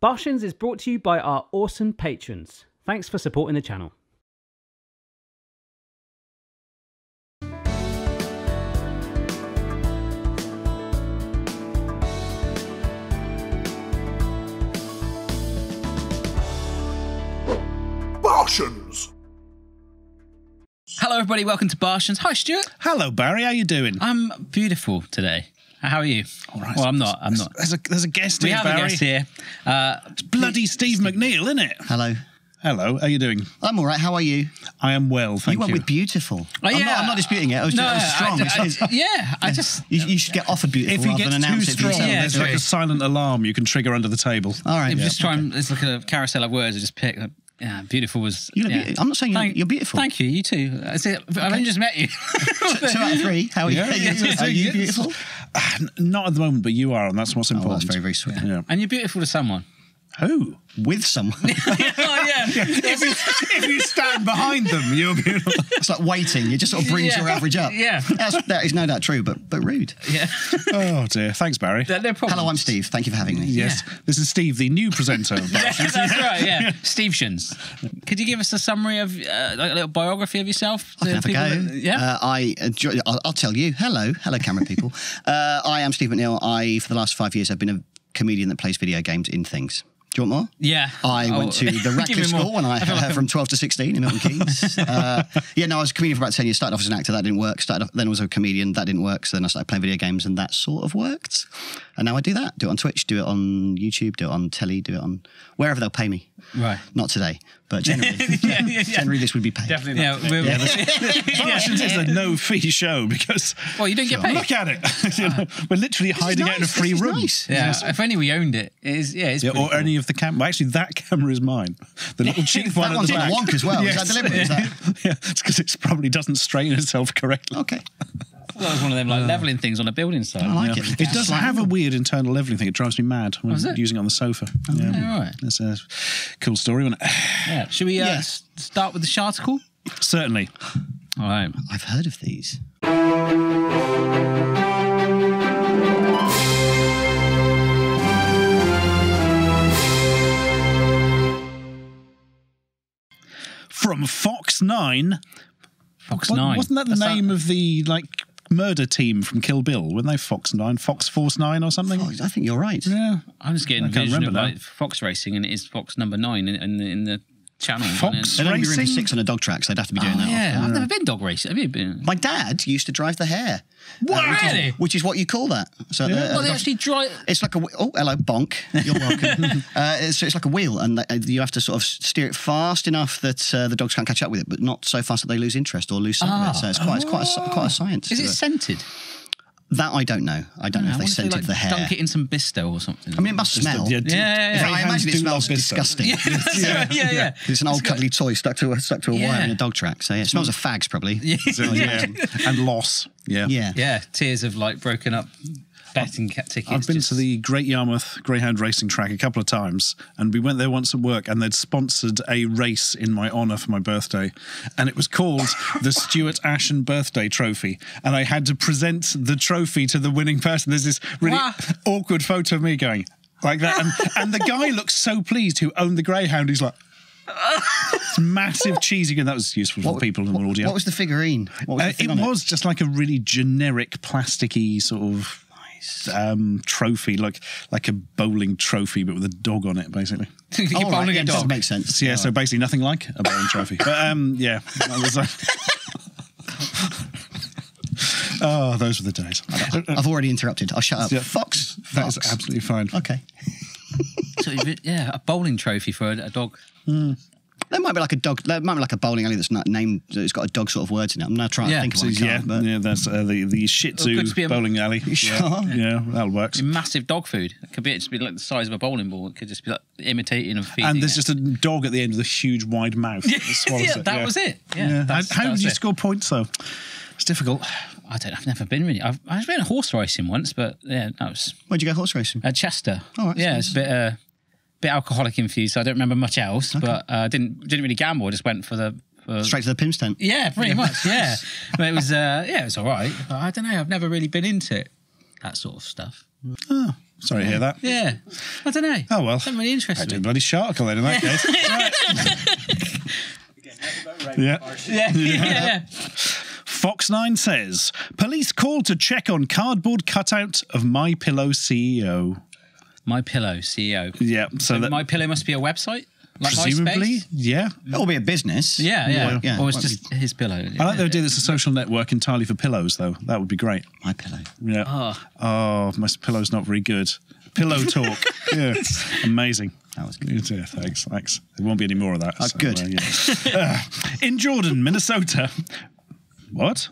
Barshens is brought to you by our awesome patrons. Thanks for supporting the channel. Barshens! Hello, everybody. Welcome to Barshens. Hi, Stuart. Hello, Barry. How are you doing? I'm beautiful today. How are you? All right. Well, I'm not. I'm not. There's a there's a guest We here, have Barry. a guest here. Uh, It's bloody Steve McNeil, isn't it? Hello. Hello. How are you doing? I'm all right. How are you? I am well, thank you went you. with beautiful. Oh, I'm, yeah. not, I'm not disputing it. I was, no, it was strong. I, It's- I- yeah. I just. you, you should get offered beautiful if he rather gets than too announce it for strong. Yeah, there's like a silent alarm you can trigger under the table. All right. If you just try and it's like a carousel of words. I just pick. Yeah, beautiful was. You look yeah. beauti- I'm not saying you're- you're beautiful. Thank you. You too. I see, I've only just met you. Two out of three. How are you? Yeah, yeah, yeah, are you beautiful? Not at the moment, but you are, and that's what's Oh, important. that's very, very sweet. Yeah. and you're beautiful to someone. Who? With someone. oh yeah. if, you, if you stand behind them, you're beautiful. it's like waiting. It just sort of brings Yeah. your average up. Yeah. That's, that is no doubt true, but but rude. Yeah. oh dear. Thanks, Barry. no problem. Hello, I'm Steve. Thank you for having me. Yes, this is Steve, the new presenter. of Yeah, that's right. Yeah, Steve Shins. Could you give us a summary of uh, like a little biography of yourself? I can have a go. That, yeah. Uh, I enjoy, I'll, I'll tell you. Hello, hello, camera people. uh, I am Steve McNeil. I, for the last five years, have been a comedian that plays video games in things. Do you want more? yeah. I Oh, went to the Radcliffe. School when I, like from 12 to 16 in Milton Keynes. uh, yeah, no, I was a comedian for about 10 years. Started off as an actor, that didn't work. Started off, then I was a comedian, that didn't work. So then I started playing video games, and that sort of worked. And now I do that. Do it on Twitch, do it on YouTube, do it on telly, do it on wherever they'll pay me. Right. Not today, but generally, yeah, yeah, yeah. generally this would be paid. Definitely Yeah, not. we're- Barshens is a no-fee show because Well, you don't get paid. look at it. You ah. know, we're literally This is hiding out in a free this is room. nice. Yeah, if only we owned it. It is, yeah, it's Yeah, or cool. any of the camera. Well, actually, that camera is mine. The little cheap one That at one's the in back. the wonk as well. Is that deliberate? Is that- yeah, it's because it probably doesn't strain itself correctly. Okay. That was one of them like leveling things on a building site. I like it. It does have a weird internal leveling thing. It drives me mad when I'm it? using it on the sofa. Yeah, Yeah. right. That's a cool story, wasn't it? Yeah. Should we uh, Yes. start with the sharticle? Certainly. All right. I've heard of these. From Fox 9. Fox Wa- Nine. Wasn't that the That's name of the like murder team from Kill Bill? Weren't they Fox 9? Fox Force 9 or something? Oh, I think you're right. Yeah. I'm just getting I a can't vision of like Fox Racing, and it is Fox number nine in, in, the, in the channel. Fox? They'd only be room for Racing? six on a dog track, so they'd have to be doing Oh, that. yeah. I've never been dog racing. Have you been? My dad used to drive the hare. What? Really? Which is what you call that. So, uh, Well, uh, they actually drive. it's like a wh- oh hello bonk. You're welcome. uh, it's, it's like a wheel, and uh, you have to sort of steer it fast enough that uh, the dogs can't catch up with it, but not so fast that they lose interest or lose sight of it. So it's quite it's quite a, sci- quite a science. Is to it scented? That I don't know. I don't know if they wonder scented like the hair. dunk it in some Bisto or something. I mean, it must smell. Yeah, Yeah, yeah, yeah. I imagine it smells disgusting. yeah, yeah, yeah, yeah. It's an old cuddly toy stuck to a stuck to a wire in a dog track. So yeah, it smells of fags probably. So, yeah. and loss. Yeah. Yeah. Yeah, tears of like broken up betting ca- tickets. I've been just- to the Great Yarmouth Greyhound Racing Track a couple of times, and we went there once at work, and they'd sponsored a race in my honour for my birthday, and it was called the Stuart Ashen Birthday Trophy, and I had to present the trophy to the winning person. There's this really Wow. awkward photo of me going like that, and, and the guy looks so pleased who owned the Greyhound. He's like. It's massive cheesy, and that was useful for the people in the audio. What was the figurine? What was Uh, the thing it on was just like a really generic, plasticky sort of um, trophy, like like a bowling trophy, but with a dog on it, basically. You're Oh, bowling yeah, a it does dog. make sense. So, yeah, so basically nothing like a bowling trophy. But um, yeah, that was. Oh, those were the days. I've already interrupted. I'll shut up. Yeah. Fox. That's absolutely fine. Okay. So, yeah, a bowling trophy for a, a dog. There might be like a dog. There might be like a bowling alley that's not named. It's got a dog sort of words in it. I'm now trying Yeah. to think of So, one. Yeah, but yeah, that's uh, the the Shih Tzu could a- bowling alley. Sure. Yeah, yeah, that works. Massive dog food. It could be just be like the size of a bowling ball. It could just be like imitating and feeding. And there's it. just a dog at the end with a huge wide mouth. that swallows yeah, it, that was it. Yeah, Yeah. that's- how how that was did you it. score points though? It's difficult. I don't. I've never been really. I've, I've been horse racing once, but yeah, that was where'd you go horse racing? at Chester. Oh, that's yeah, nice. it's a bit uh, bit alcoholic infused. So I don't remember much else, but uh, didn't didn't really gamble. I just went for the. For, Straight to the Pimm's tent. yeah, pretty much. Yeah, but it was uh, yeah, it was all right. But I don't know. I've never really been into it, that sort of stuff. Oh. Sorry to hear that. Yeah, I don't know. Oh, well. Something really I interesting. do a bloody then in that case. Yeah. Yeah, yeah, yeah. Fox 9 says police called to check on cardboard cutout of My Pillow CEO. My Pillow CEO. Yeah, so, So that My Pillow must be a website, like presumably, MySpace. yeah. It'll be a business. Yeah, yeah. Yeah. Or it's Might just his pillow. I like the idea that it's a social network entirely for pillows, though. That would be great. My pillow. Yeah. Oh. Oh, my pillow's not very good. Pillow talk. yeah. Amazing. That was good. Yeah, thanks, thanks. There won't be any more of that. Oh, good. Uh, yeah. Uh, in Jordan, Minnesota. What?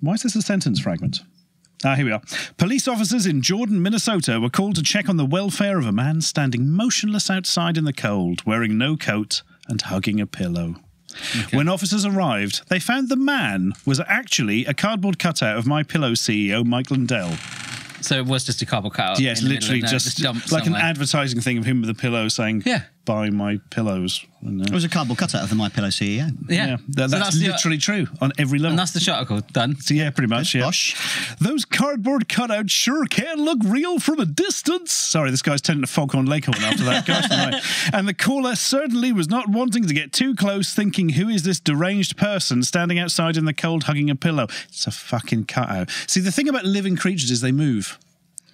Why is this a sentence fragment? Ah, here we are. Police officers in Jordan, Minnesota were called to check on the welfare of a man standing motionless outside in the cold, wearing no coat and hugging a pillow. When officers arrived, they found the man was actually a cardboard cutout of My Pillow CEO Mike Lindell. So it was just a cardboard cutout. Yes, in the middle literally nowhere, just, like somewhere. an advertising thing of him with a pillow saying, Yeah. Buy my pillows. And, uh, It was a cardboard cutout of the My Pillow CEO. Yeah, yeah, that- So that's, the- literally true on every level. and that's the sharticle done. So, yeah, pretty much. Yeah. Gosh. Those cardboard cutouts sure can look real from a distance. Sorry, this guy's turning to Foghorn Leghorn after that. Gosh, right. And the caller certainly was not wanting to get too close, thinking, who is this deranged person standing outside in the cold hugging a pillow? It's a fucking cutout. See, the thing about living creatures is they move.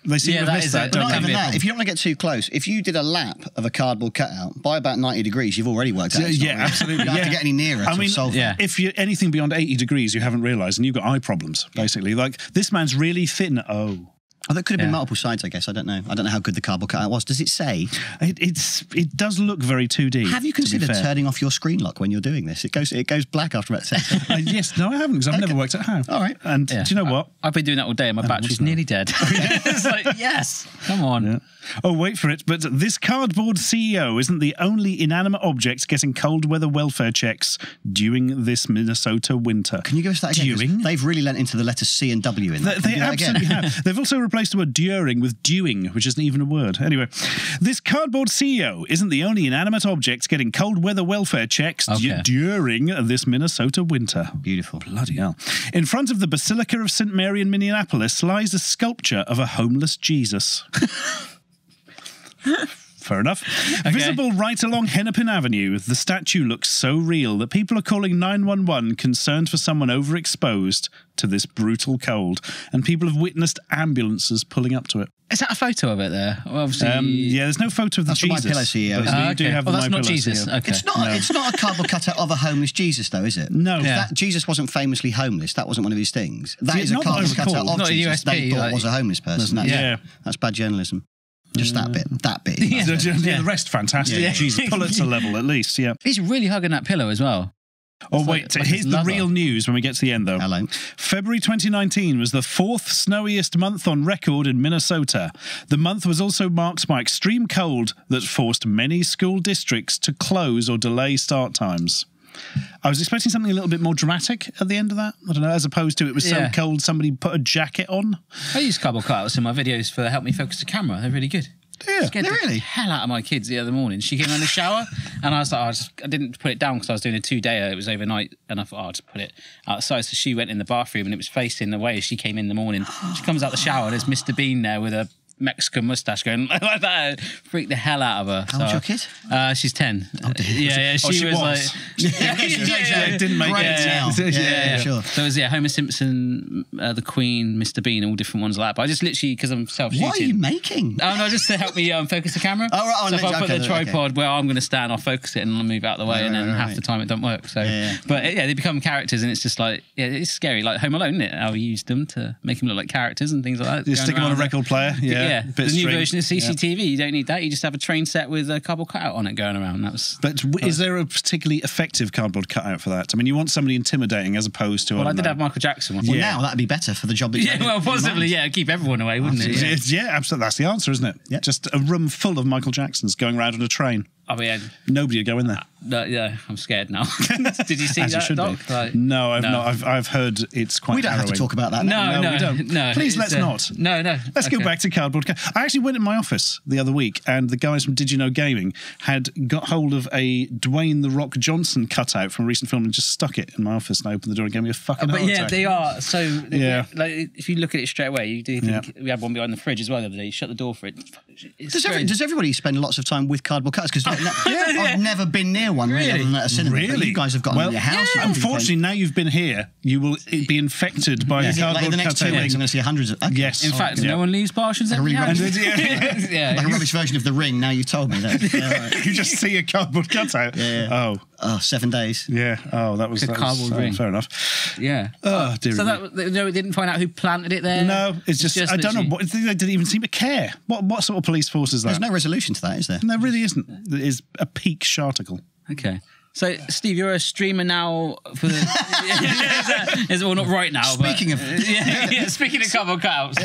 They seem Yeah, to that have missed is that, it. don't Not Okay. they? even that. If you don't want to get too close, if you did a lap of a cardboard cutout by about 90 degrees, you've already worked out. Yeah, yeah, real. absolutely. You don't have yeah. to get any nearer I to mean, solve yeah. it. if you're anything beyond 80 degrees, you haven't realised, and you've got eye problems, basically. Like, this man's really thin. Oh. Oh, there could have been Yeah. multiple sides, I guess. I don't know. I don't know how good the cardboard cutout was. Does it say? It, it's it does look very 2D. Have you considered turning off your screen lock when you're doing this? It goes it goes black after about 10 seconds. Uh, yes, no, I haven't because I've never worked out how. All right. And Yeah. do you know what? I, have been doing that all day, and my battery's nearly dead. it's like yes, come on. Oh, wait for it. But this cardboard CEO isn't the only inanimate object getting cold weather welfare checks during this Minnesota winter. Can you give us that again? During? They've really lent into the letters C and W in They, that. They do that again? absolutely have. They've also replaced the word during with dewing, which isn't even a word. Anyway, this cardboard CEO isn't the only inanimate object getting cold weather welfare checks Okay. during this Minnesota winter. Beautiful. Bloody hell. In front of the Basilica of St. Mary in Minneapolis lies a sculpture of a homeless Jesus. Fair enough. Visible right along Hennepin Avenue, the statue looks so real that people are calling 911 concerned for someone overexposed to this brutal cold, and people have witnessed ambulances pulling up to it. Is that a photo of it there? Well, obviously, Um, yeah, there's no photo of the That's the My Jesus. Pillow CEO, but isn't we Ah, do have Oh, the that's My not Jesus. Okay. It's not. It's not a cardboard cutout of a homeless Jesus, though, is it? No. Yeah. that, Jesus wasn't famously homeless. That wasn't one of his things. That Yeah, is a not that cardboard cutout of Not a Jesus. USP, they thought like- was a homeless person. That's, Yeah. that's bad journalism. Just that bit. That bit. Yeah. The, the- Yeah. the rest fantastic. Yeah. Jesus, Pulitzer level at least, yeah. he's really hugging that pillow as well. Oh, It's wait, like- like here's his the real news when we get to the end, though. Hello. February 2019 was the fourth snowiest month on record in Minnesota. The month was also marked by extreme cold that forced many school districts to close or delay start times. I was expecting something a little bit more dramatic at the end of that. I don't know, as opposed to it was Yeah. so cold somebody put a jacket on. I use cardboard cutouts in my videos for help me focus the camera. They're really good. Yeah. Scared They're the really? hell out of my kids the other morning. She came in the shower, and I was like, oh, I, just, I didn't put it down because I was doing a two day. It was overnight, and I thought, oh, I'll just put it outside. So she went in the bathroom, and it was facing the way she came in the morning. She comes out the shower, and there's Mr. Bean there with a Mexican mustache going like that. Freaked the hell out of her. How old's your kid? Uh, she's ten. yeah, yeah. She, Oh, she was, was. like, Yeah, yeah, it didn't make it. now. Yeah, Yeah, yeah, yeah, sure. So it was yeah, Homer Simpson, uh, the Queen, Mr. Bean, all different ones like that. But I just literally because I'm self. What are you making? Oh no, just to help me um, focus the camera. Oh, right, oh, so if I okay, put the okay. tripod where I'm going to stand, I'll focus it and I'll move out the way, Right, and then right, half right. the time it don't work. So, Yeah, yeah. but uh, yeah, they become characters, and it's just like yeah, it's scary, like Home Alone, isn't it? How we used them to make them look like characters and things like that. You stick them on a record player. Yeah. Yeah, bit the new string. version of Yeah. CCTV, you don't need that. You just have a train set with a cardboard cutout on it going around. That was. But w- is there a particularly effective cardboard cutout for that? I mean, you want somebody intimidating as opposed to. Well, I don't did know. have Michael Jackson. One. Well, Yeah. now that'd be better for the job that Yeah, well, possibly, yeah, keep everyone away, wouldn't it? Yeah, Yeah. yeah, absolutely. That's the answer, isn't it? Yeah. Just a room full of Michael Jacksons going around on a train. Oh, I mean, Nobody would go in there. Uh, No, yeah, I'm scared now. Did you see As you that, should Doc? be. Like- no, I've No. not. I've, I've heard it's quite. We don't have to talk about that. now. No, No, no, we don't. no. Please, let's uh, not. No, no. Let's go back to cardboard. Ca- I actually went in my office the other week, and the guys from Did You Know Gaming had got hold of a Dwayne the Rock Johnson cutout from a recent film and just stuck it in my office and I opened the door and gave me a fucking. But heart yeah, attack. they are. So Yeah. like if you look at it straight away, you do think Yeah. we had one behind the fridge as well the other day. You shut the door for it. Does, every, does everybody spend lots of time with cardboard cutters? Because I've never been near one really, Really? other than at a cinema. Really? you guys have got them well, your house. you can Unfortunately, now you've been here, you will be infected by think- the Yeah, like cardboard in the next two weeks, I'm going to see hundreds of. Okay. Yes. In fact, Yeah. no one leaves Parsons a really house. rubbish- yeah. Like a rubbish version of the ring. Now you've told me that. Yeah, all right. you just see a cardboard cutout. Yeah, yeah. Oh, Oh, seven days. yeah. Oh, that was, a that was cardboard oh, ring. fair enough. Yeah. Oh, dear So that no, they didn't find out who planted it there. No, it's just, I don't know. literally- What, they didn't even seem to care. What what sort of police force is that? There's no resolution to that, is there? there really isn't. It is a peak article. Okay. So, Steve, you're a streamer now for the. is, is, well, not right now. But speaking but, of- yeah, yeah, speaking of cardboard cutouts.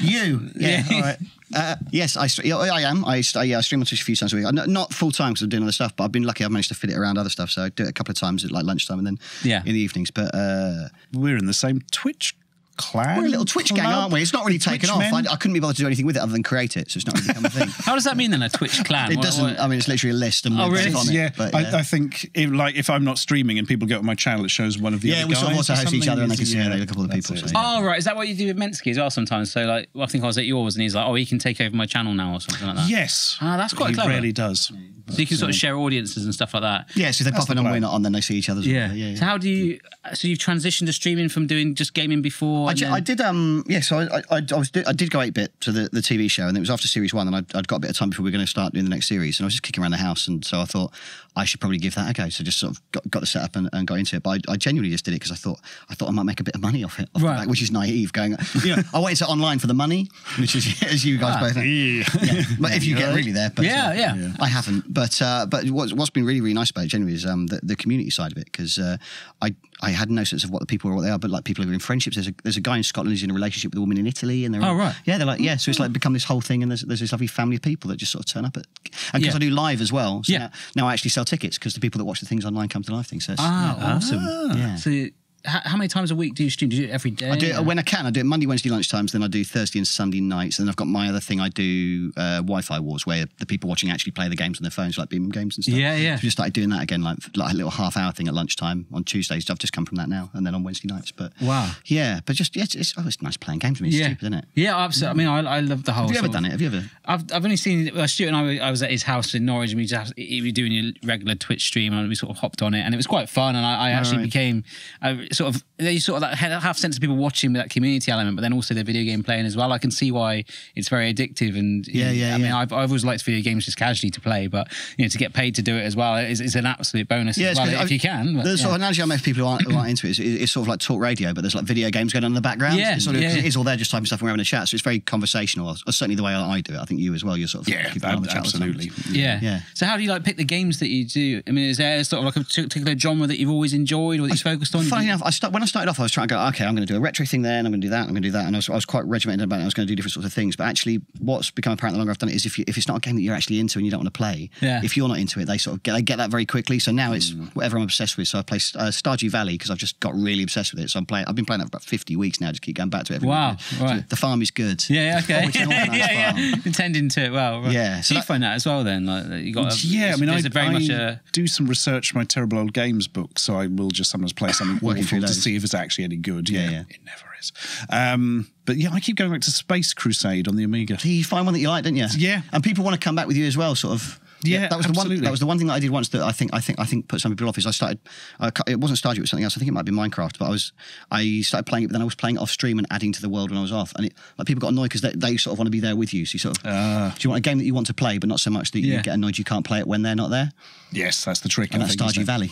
You, yeah, Yeah. all right. Uh, yes, I, I am. I, st- yeah, I stream on Twitch a few times a week. N- Not full time because I'm doing other stuff, but I've been lucky. I've managed to fit it around other stuff. So I do it a couple of times at like lunchtime and then Yeah. in the evenings. But uh, We're in the same Twitch clan. we're a little Twitch gang, aren't we? It's not really taken Twitch off. I. I couldn't be bothered to do anything with it other than create it, so it's not really become a thing. How does that mean then, a Twitch clan? It What- doesn't. what- I mean, it's literally a list and Oh, we're really? on it. yeah, but, I, I think if, like if I'm not streaming and people go to my channel, it shows one of the yeah, other we guys sort of also or host each other and they can It's- see yeah, they look at other people. it. So, yeah. Oh right, is that what you do with Mensky as well? Sometimes, so like, well, I think I was at yours, and he's like, "Oh, he can take over my channel now" or something like that. Yes. Ah, that's quite he clever. really does. So you can sort of share audiences and stuff like that. yeah, so they That's pop in the and plan. we're not on, then they see each other's. Yeah. yeah, yeah. So how do you? So you've transitioned to streaming from doing just gaming before. I, and ju- then- I did um yeah so I I, I was I did go eight bit to the, the TV show and it was after series one and I'd, I'd got a bit of time before we were going to start doing the next series and I was just kicking around the house and so I thought I should probably give that a go so just sort of got, got the setup and, and got into it but I, I genuinely just did it because I thought I thought I might make a bit of money off it off Right. back, which is naive going you know I went into online for the money which is as you guys both know Yeah. yeah. but if you get really there but Yeah, uh, yeah. I haven't but uh, but what's, what's been really really nice about it generally is um the, the community side of it because uh, I I had no sense of what the people are what they are but like people who are in friendships there's a there's a guy in Scotland who's in a relationship with a woman in Italy and they're Oh, right. yeah they're like yeah so it's like become this whole thing and there's, there's this lovely family of people that just sort of turn up at and because Yeah. I do live as well so Yeah. now, now I actually sell tickets because the people that watch the things online come to live things so Ah, awesome. yeah. So how many times a week do you stream? Do you do it every day? I do it when I can. I do it Monday, Wednesday lunchtimes. Then I do Thursday and Sunday nights. And then I've got my other thing. I do uh, Wi-Fi wars, where the people watching actually play the games on their phones, like Beam games and stuff. Yeah, yeah. So we just started doing that again, like like a little half hour thing at lunchtime on Tuesdays. I've just come from that now, and then on Wednesday nights. But Wow. yeah. But just yeah, it's, it's oh, it's nice playing games. I mean, it's yeah. stupid, isn't it? Yeah, absolutely. I mean, I, I love the whole. Have you ever sort of- done it? Have you ever? I've, I've only seen well, Stuart and I. I was at his house in Norwich, and we just he was doing a regular Twitch stream, and we sort of hopped on it, and it was quite fun. And I, I actually right. became I sort of they sort of that half sense of people watching with that community element, but then also the video game playing as well. I can see why it's very addictive, and Yeah, yeah, I mean, yeah. I've, I've always liked video games just casually to play, but you know, to get paid to do it as well is, is an absolute bonus as it's well if I- you can. but, The yeah. sort of analogy I make for people who aren't, who aren't into it is it's sort of like talk radio, but there's like video games going on in the background. Yeah, it's sort of, yeah, 'cause yeah. It is all there just typing stuff and we're having a chat. So it's very conversational. Or certainly the way I do it. I think you as well. You're sort of Yeah, keeping on the chat all the absolutely. Yeah. Yeah. So how do you like pick the games that you do? I mean, is there sort of like a particular genre that you've always enjoyed or that you focused on? Funny enough, I start, when I started off, I was trying to go, okay, I'm going to do a retro thing then, I'm going to do that, I'm going to do that. And I was, I was quite regimented about it. I was going to do different sorts of things. But actually, what's become apparent the longer I've done it is if, you, if it's not a game that you're actually into and you don't want to play, Yeah. if you're not into it, they sort of get, they get that very quickly. So now it's Mm. whatever I'm obsessed with. So I play uh, Stardew Valley because I've just got really obsessed with it. So I'm playing, I've been playing that for about 50 weeks now, just keep going back to it. every Wow, week. So the farm is good. Yeah, okay. Oh, it's an yeah, yeah. farm. Intending to it well. Right. Yeah, So so you that- find that as well then, like you got. A, Yeah, I mean, I, very I much a. do some research for my terrible old games book, so I will just sometimes play something Working to see if it's actually any good. Yeah, Yeah, yeah. it never is. Um, but yeah, I keep going back to Space Crusade on the Amiga. Do you find one that you like, don't you? Yeah. And people want to come back with you as well, sort of. Yeah, that was the one. That was the one thing that I did once that I think I think I think put some people off. Is I started. Cu- it wasn't Stardew, it was something else. I think it might be Minecraft. But I was I started playing it, but then I was playing it off stream and adding to the world when I was off. And it, like people got annoyed because they, they sort of want to be there with you. So you sort of. Ah. do you want a game that you want to play, but not so much that Yeah. you get annoyed you can't play it when they're not there? Yes, that's the trick. And I that's think, Stardew? Valley.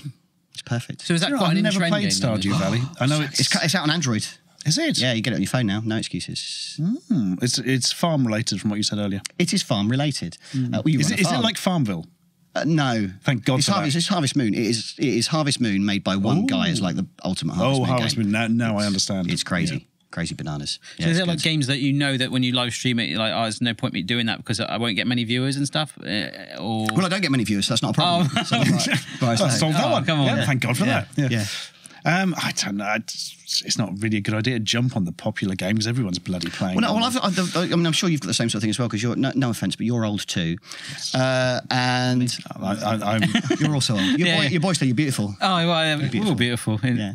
It's perfect. So is that You know, quite I've an never played game, Stardew is? Valley. I know it's It's it's out on Android. is it? Yeah, you get it on your phone now. No excuses. Hmm, it's it's farm related from what you said earlier. It is farm related. Uh, well, Is run it, a is it like Farmville? Uh, no. Thank God It's for that. Harvest, it's Harvest Moon. It is it is Harvest Moon made by one guy It's like the ultimate Harvest Oh, Moon Harvest game. Moon. Now, now I understand. It's crazy. Crazy bananas. Yeah, So is it's it like games that you know that when you live stream it, you're like, oh, there's no point me doing that because I won't get many viewers and stuff? Uh, or Well, I don't get many viewers, so that's not a problem. Oh. So, right, right, so- solved that Oh, one. come on. Yeah, thank God for Yeah. that. Yeah. Um, I don't know. It's, it's not really a good idea to jump on the popular game because everyone's bloody playing. Well, no, well, them. I've, I've, I mean, I'm sure you've got the same sort of thing as well because you're no, no offense, but you're old too, uh, and I, I, I'm, you're also old. Your, Yeah, boy, your boys say you're beautiful. Oh, well, yeah, we're all beautiful. Yeah.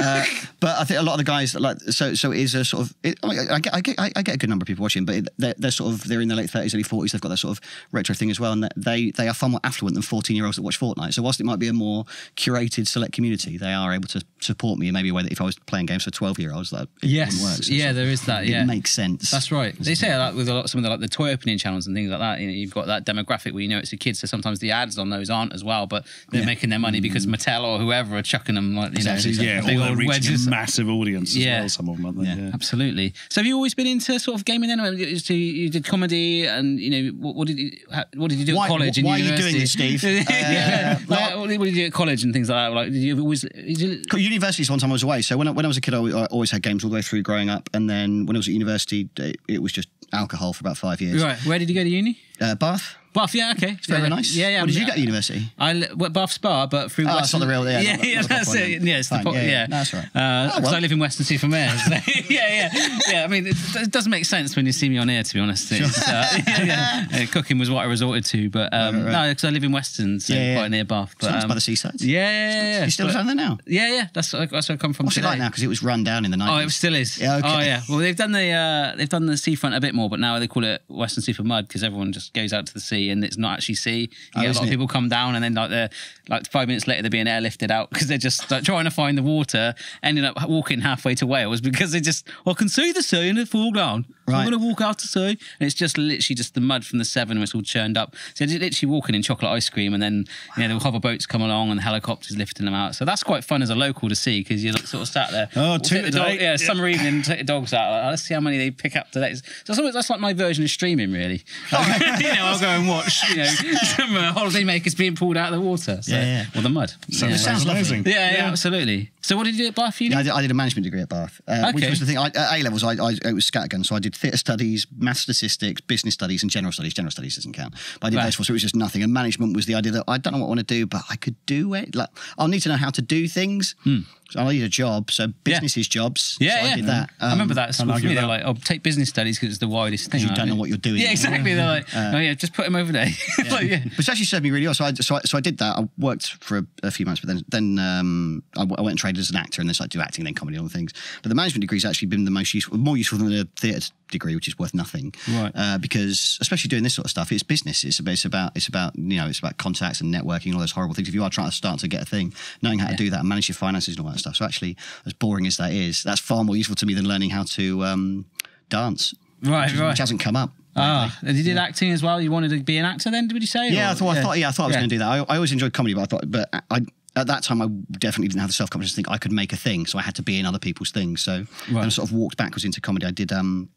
uh, but I think a lot of the guys like so so it is a sort of it, I, get, I get I I get a good number of people watching, but they're, they're sort of they're in their late thirties, early forties. They've got that sort of retro thing as well, and they they are far more affluent than fourteen year olds that watch Fortnite. So whilst it might be a more curated, select community, they are able to support me in maybe a way that if I was playing games for twelve year olds, that it Yes, wouldn't work. So yeah, there is that. It makes sense. That's right. They say that with a lot, some of the like the toy opening channels and things like that. You know, you've got that demographic where you know it's a kid, so sometimes the ads on those aren't as well, but they're making their money because Mattel or whoever are chucking them like you know, yeah, big or they're reaching wedges. a massive audience as Yeah. well. Some of them, aren't they? Yeah. Yeah. Absolutely. So have you always been into sort of gaming then? So you, you did comedy, and you know what, what did you what did you do Why- at college? and why are you doing this, Steve? yeah. Uh, like, what did what did you do at college and things like that? Like, did you always? Did you, Universities one time I was away. So when I, when I was a kid, I I always had games all the way through growing up. And then when I was at university, it, it was just alcohol for about five years. right. Where did you go to uni? Uh, Bath. Bath. Yeah. Okay. It's very yeah, nice. Yeah. Yeah. What did you get at university? I well, Bath Spa, but through Oh, Weston. that's not the real- yeah, yeah, that- yeah, that's that's point, it. Yeah, it's the Fine, po- yeah, yeah, yeah. No, that's right. Because Oh, well. I live in Weston-super-Mare. So, yeah, yeah, yeah. I mean, it, it doesn't make sense when you see me on air, to be honest. It's, uh, yeah, yeah. Uh, cooking was what I resorted to, but um, Right, right, right. no, because I live in Weston, so quite near Bath. But um, by the seaside. yeah, yeah, yeah. You still down there now? Yeah, yeah. That's that's where I come from. What's it like now? Because it was run down in the night, Oh, it still is. Yeah, okay. Oh, yeah. Well, they've done the uh, they've done the seafront a bit more, but now they call it Western Sea for Mud because everyone just goes out to the sea and it's not actually sea. You Oh, get a lot of people come down and then like they're like five minutes later they're being airlifted out because they're just like, trying to find the water, ending up walking halfway to Wales because they just I can see the sea and it fall down. So I'm going to walk out to sea and it's just literally just the mud from the Severn where it's all churned up. So they're literally walking in chocolate ice cream and then you know the hover boats come along and the helicopters lifting them out. So that's quite fun as a local to see because you're sort of sat there. Oh, Take two the dog- today. yeah, summer evening, take the dogs out. Like, let's see how many they pick up today. So that's, that's like my version of streaming, really. you know, I'll go and watch, you know, some uh, holiday makers being pulled out of the water. So, Yeah, yeah. Or the mud. Sounds yeah. sounds lovely. amazing. Yeah, yeah, absolutely. So what did you do at Bath Uni? Yeah, I did, I did a management degree at Bath, uh, which Okay. was the thing. I, at A levels, I, I it was scattergun, so I did theatre studies, math statistics, business studies, and general studies. General studies doesn't count, but I did Right. those four, so it was just nothing. And management was the idea that I don't know what I want to do, but I could do it. Like I'll need to know how to do things. So I need a job. So business is jobs. Yeah, so yeah. I did that. I remember Um, that at school. For me, they're like, "Oh, take business studies because it's the widest thing." you don't know what you're doing. Yeah, exactly. They're like, "Oh yeah, just put him over there." like, yeah. Which actually served me really well. So I, so I, so I did that. I worked for a, a few months, but then then um, I, w- I went and traded as an actor and then started do acting, and then comedy, and all the things. But the management degree's actually been the most useful, more useful than the theatre degree, which is worth nothing. Right. Uh, because especially doing this sort of stuff, it's business. It's about, it's about it's about you know it's about contacts and networking and all those horrible things. If you are trying to start to get a thing, knowing how to do that and manage your finances and all that stuff. So actually, as boring as that is, that's far more useful to me than learning how to um, dance, Right, which, right. which hasn't come up. Ah, and you did acting as well. You wanted to be an actor then? Did you say? Yeah, Or- I thought, I thought, yeah, I thought I was Yeah. going to do that. I, I always enjoyed comedy, but I thought, but I, at that time, I definitely didn't have the self confidence to think I could make a thing, so I had to be in other people's things. So Right. I sort of walked backwards into comedy. I did. um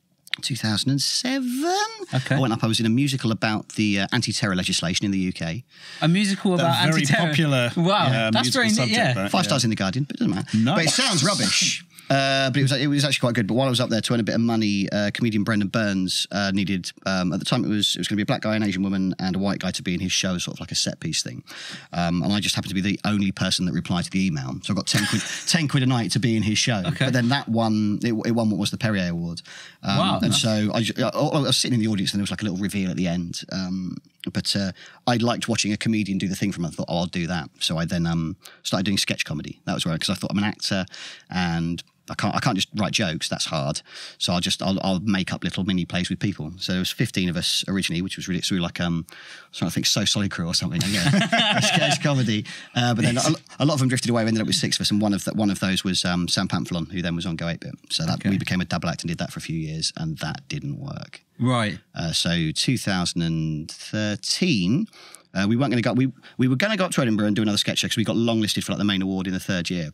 2007. Okay. I went up. I was in a musical about the uh, anti-terror legislation in the UK. A musical about anti-terror. Very popular, Wow, uh, that's musical very subject, Yeah. Five Yeah. stars in the Guardian, but it doesn't matter. Nice. But it sounds rubbish. Uh, but it was it was actually quite good. But while I was up there to earn a bit of money, uh, comedian Brendan Burns uh, needed um, at the time it was it was going to be a black guy, an Asian woman, and a white guy to be in his show, sort of like a set piece thing. Um, and I just happened to be the only person that replied to the email, so I got ten quid ten quid a night to be in his show. Okay. But then that one it, it won what was the Perrier Award. Um, Wow, And nice. so I, I, I was sitting in the audience, and there was like a little reveal at the end. Um, but uh, I liked watching a comedian do the thing from. I thought, oh, I'll do that. So I then um, started doing sketch comedy. That was where because I thought I'm an actor and. I can't. I can't just write jokes. That's hard. So I'll just. I'll, I'll make up little mini plays with people. So there was 15 of us originally, which was really. It's really like um. I think. So Solid Crew or something. Yeah, sketch comedy. Uh, but then a, a lot of them drifted away. We ended up with six of us, and one of the, one of those was um, Sam Pamphilon, who then was on Go 8 Bit. So that we became a double act and did that for a few years, and that didn't work. Right. Uh, so 2013, uh, we weren't going to go. We we were going to go up to Edinburgh and do another sketch show because we got longlisted for like the main award in the third year.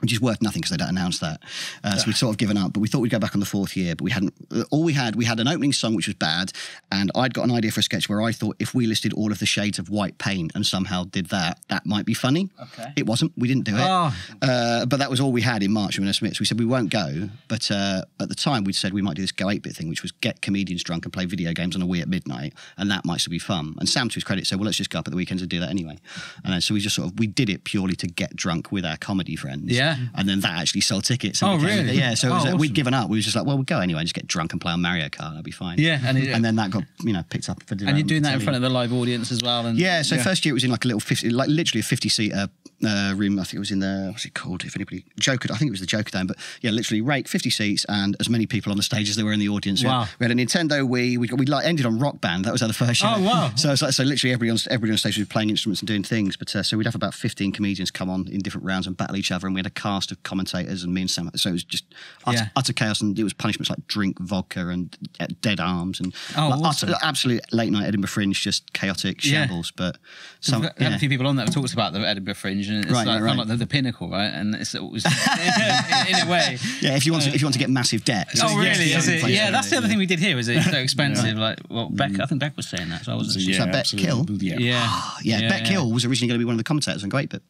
Which is worth nothing because they don't announce that. Uh, so we'd sort of given up, but we thought we'd go back on the fourth year, but we hadn't. uh, All we had, we had an opening song which was bad, and I'd got an idea for a sketch where I thought if we listed all of the shades of white paint and somehow did that, that might be funny. Okay. It wasn't. We didn't do it. Oh. Uh, but that was all we had in March when Smith. So we said we won't go. But uh, at the time, we'd said we might do this Go 8 bit thing, which was get comedians drunk and play video games on a Wii at midnight, and that might still be fun. And Sam, to his credit, said, well, let's just go up at the weekends and do that anyway. And so we just sort of we did it purely to get drunk with our comedy friends. Yeah. And then that actually sold tickets. and Oh, became- really? Yeah. So it was, Oh, awesome. we'd given up. We were just like, well, we'll go anyway and just get drunk and play on Mario Kart. That'll be fine. Yeah, and it- and then that got you know picked up for And you're doing that in front of the live audience as well. And yeah, so first year it was in like a little 50, like literally a 50 seater uh, room. I think it was in the, what's it called? If anybody, Joker, I think it was the Joker Dome, but yeah, literally rake 50 seats and as many people on the stage as there were in the audience. We had- Wow. We had, a Nintendo Wii, we, we like ended on Rock Band. That was our first show. Oh, wow. So it's like, so literally everybody on, everybody on stage was playing instruments and doing things. But uh, so we'd have about 15 comedians come on in different rounds and battle each other. And we had a cast of commentators and me and Sam. So it was just utter, Yeah. utter chaos. And it was punishments like drink vodka and uh, dead arms and Oh, like, awesome. utter- absolute late night Edinburgh Fringe, just chaotic Yeah. shambles. But So some, yeah. a few people on that have talked about the Edinburgh Fringe, and it's Right, like, right, kind of right. like the, the pinnacle, right? And it's, it was in, in a way. Yeah, if you want to, if you want to get massive debt. Oh really? yeah, Is it? Yeah, that's the other thing we did here. Is it's so expensive? Like, well, Beck, I think Beck was saying that, so I wasn't sure. that Bec Hill? Yeah. Yeah, Yeah, Bec Hill was originally going to be one of the commentators on Go 8 Bit,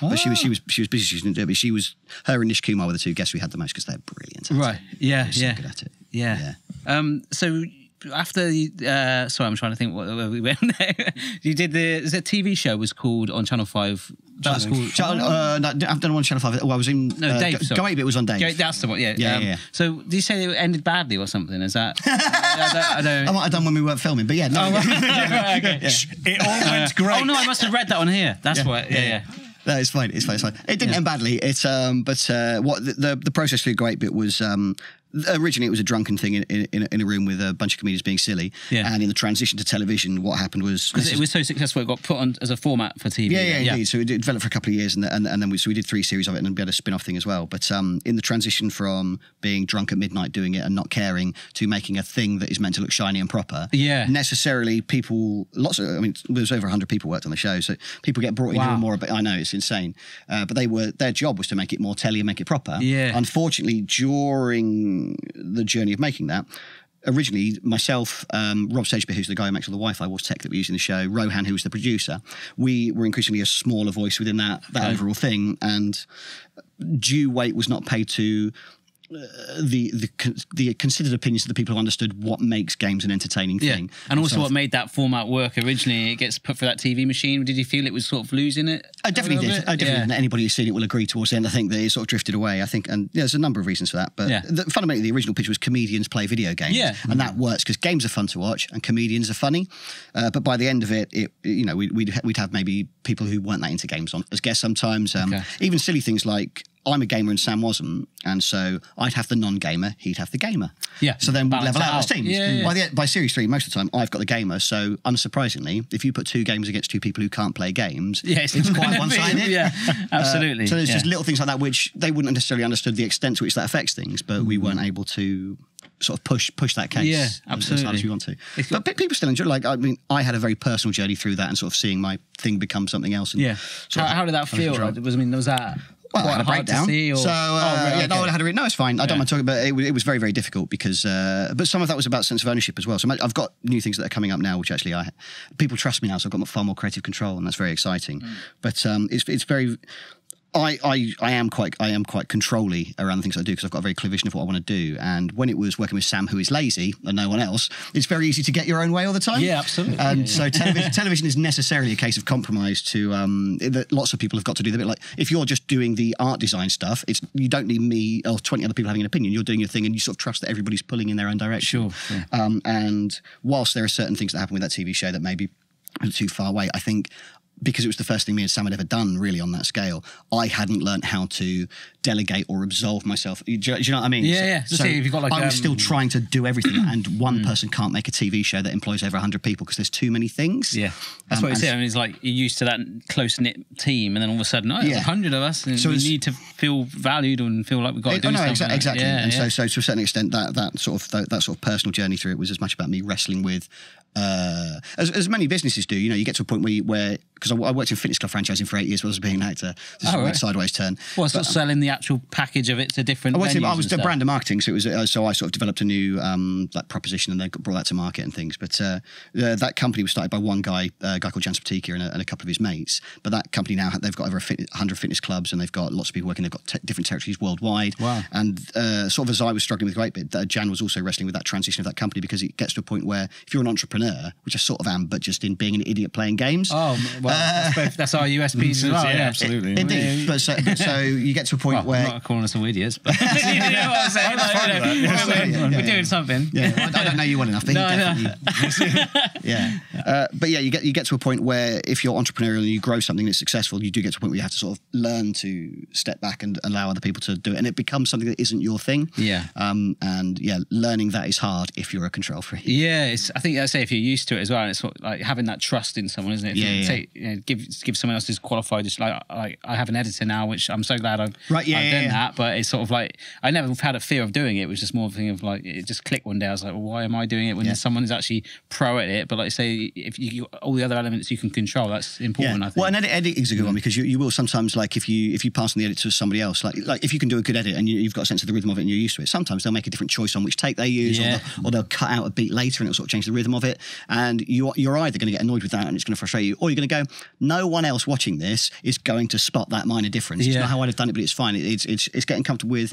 but she was she was she was busy. She didn't do it. But she was her and Nish Kumar were the two guests we had the most because they're brilliant. at it. Right. Yeah. They're so Yeah. good at it. Yeah. Um. So after, you- uh, sorry, I'm trying to think what where we went. there. you did the is it TV show was called on Channel Five. That was called. Channel- uh, no, I've done one on Channel Five. Well, I was in. No, uh, Dave, Go- sorry. Go Eight Bit was on Dave. Yeah, that's the one. Yeah. Yeah, um, yeah, yeah. So did you say it ended badly or something? Is that? I don't. I don't I might have done when we weren't filming, but yeah, no, Right, okay. It all went great. Oh no, I must have read that on here. That's Yeah, why. Yeah, yeah, yeah. No, it's fine. It's fine. It's fine. It didn't end badly. It's um, but uh, what the, the the process through Go 8 Bit was um, originally it was a drunken thing in, in, in a room with a bunch of comedians being silly. Yeah. And in the transition to television, what happened was Because it was so successful, it got put on as a format for TV. Yeah, yeah, indeed. So it developed for a couple of years, and, and, and then we so we did three series of it, and we had a spin-off thing as well. But um, in the transition from being drunk at midnight doing it and not caring to making a thing that is meant to look shiny and proper, Yeah. necessarily people, lots of, I mean, there was over hundred people worked on the show, so people get brought in Wow. more. But I know it's insane, uh, but they were their job was to make it more telly and make it proper. Yeah. Unfortunately, during the journey of making that. Originally, myself, um, Rob Sedgebeer, who's the guy who makes all the Wi-Fi was tech that we use in the show, Rohan, who was the producer, we were increasingly a smaller voice within that that Okay. overall thing, and due weight was not paid to the the the considered opinions of the people who understood what makes games an entertaining Yeah, thing. and also so what made that format work originally. It gets put for that TV machine. Did you feel it was sort of losing it? I a definitely did. bit? I definitely Yeah. did. Anybody who's seen it will agree towards the end. I think that it sort of drifted away. I think, and yeah, there's a number of reasons for that. But the, fundamentally, the original pitch was comedians play video games, Yeah. and that works because games are fun to watch and comedians are funny. Uh, but by the end of it, it you know we'd, we'd we'd have maybe people who weren't that into games on as guests sometimes. Um, Okay. Even silly things like. I'm a gamer and Sam wasn't, and so I'd have the non-gamer, he'd have the gamer. Yeah. So then we level out as teams. Yeah, yeah. By the by series three, most of the time I've got the gamer. So unsurprisingly, if you put two games against two people who can't play games, Yeah, it's, quite one-sided. Yeah, absolutely. Uh, so there's yeah. just little things like that which they wouldn't necessarily understood the extent to which that affects things, but we weren't able to sort of push push that case Mm. Yeah, as- as hard absolutely. as we want to. It's But pe- people still enjoy. Like I mean, I had a very personal journey through that and sort of seeing my thing become something else. And Yeah. How, of- how did that feel? Was I mean, was that well, a breakdown. So uh, oh, right, yeah, no, okay. I had a re- no, it's fine. I don't mind talking about it. It was, it was very, very difficult because, uh, but some of that was about sense of ownership as well. So I've got new things that are coming up now, which actually I people trust me now, so I've got far more creative control, and that's very exciting. Mm. But um, it's it's very. I, I, I am quite I am quite controlly around the things I do because I've got a very clear vision of what I want to do. And when it was working with Sam, who is lazy and no one else, it's very easy to get your own way all the time. Yeah, absolutely. And Yeah, so television, television is necessarily a case of compromise to um, that lots of people have got to do. The bit like if you're just doing the art design stuff, it's you don't need me or twenty other people having an opinion. You're doing your thing, and you sort of trust that everybody's pulling in their own direction. Sure, sure. Um, and whilst there are certain things that happen with that TV show that maybe too far away, I think. Because it was the first thing me and Sam had ever done, really on that scale, I hadn't learned how to delegate or absolve myself. Do you, do you know what I mean? Yeah, yeah. So if you've got, like, I was um, still trying to do everything, and one person can't make a TV show that employs over hundred people because there's too many things. Yeah, that's Um, what say. I mean, it's like you're used to that close knit team, and then all of a sudden, oh, there's Yeah. hundred of us, and So we need to feel valued and feel like we've got to It- do oh, no, something. exa- exactly. Yeah, and yeah. so, so to a certain extent, that that sort of that, that sort of personal journey through it was as much about me wrestling with, uh, as as many businesses do. You know, you get to a point where you, where because I, I worked in fitness club franchising for eight years while I was being an actor. This is Oh, a right. sideways turn. Well, sort of selling the actual package of it to different. I I was the brand and marketing, so it was uh, so I sort of developed a new um, like proposition and they brought that to market and things. But uh, uh, that company was started by one guy, uh, a guy called Jan Spaticchia, and a, and a couple of his mates. But that company now they've got over a fit, 100 fitness clubs and they've got lots of people working. They've got different territories worldwide. Wow. And uh, sort of as I was struggling with Go 8 Bit, uh, Jan was also wrestling with that transition of that company because it gets to a point where if you're an entrepreneur, which I sort of am, but just in being an idiot playing games. Oh well, that's, both, that's our USPs as well. yeah, Yeah, absolutely. Indeed, but so, but so you get to a point Well, where I'm not calling us all idiots, but you know what I'm saying. Like, you know, that. we're, Yeah, we're yeah. doing something. Yeah, I I don't know you well enough, but No, you no. yeah, uh, but yeah, you get you get to a point where if you're entrepreneurial and you grow something that's successful, you do get to a point where you have to sort of learn to step back and allow other people to do it, and it becomes something that isn't your thing. Yeah. Um, and yeah, learning that is hard if you're a control freak. Yeah, it's, I think I say if you're used to it as well, and it's sort of like having that trust in someone, isn't it? If Yeah, you yeah. Take, you know, give give someone else who's qualified. Just like like I have an editor now, which I'm so glad I've Right, yeah, I've yeah, done yeah. that. But it's sort of like I never had a fear of doing it. It was just more of a thing of like it just clicked one day. I was like, well, why am I doing it when Yeah. someone is actually pro at it? But like I say, if you all the other elements you can control, that's important. I think. Well, an edit, editing is a good one mm. because you, you will sometimes like if you if you pass on the edit to somebody else, like like if you can do a good edit and you, you've got a sense of the rhythm of it and you're used to it, sometimes they'll make a different choice on which take they use, Yeah. or, they'll, or they'll cut out a beat later and it'll sort of change the rhythm of it. And you you're either going to get annoyed with that and it's going to frustrate you, or you're going to go, no one else watching this is going to spot that minor difference. It's not how I'd have done it, but it's fine. It, it's it's it's getting comfortable with.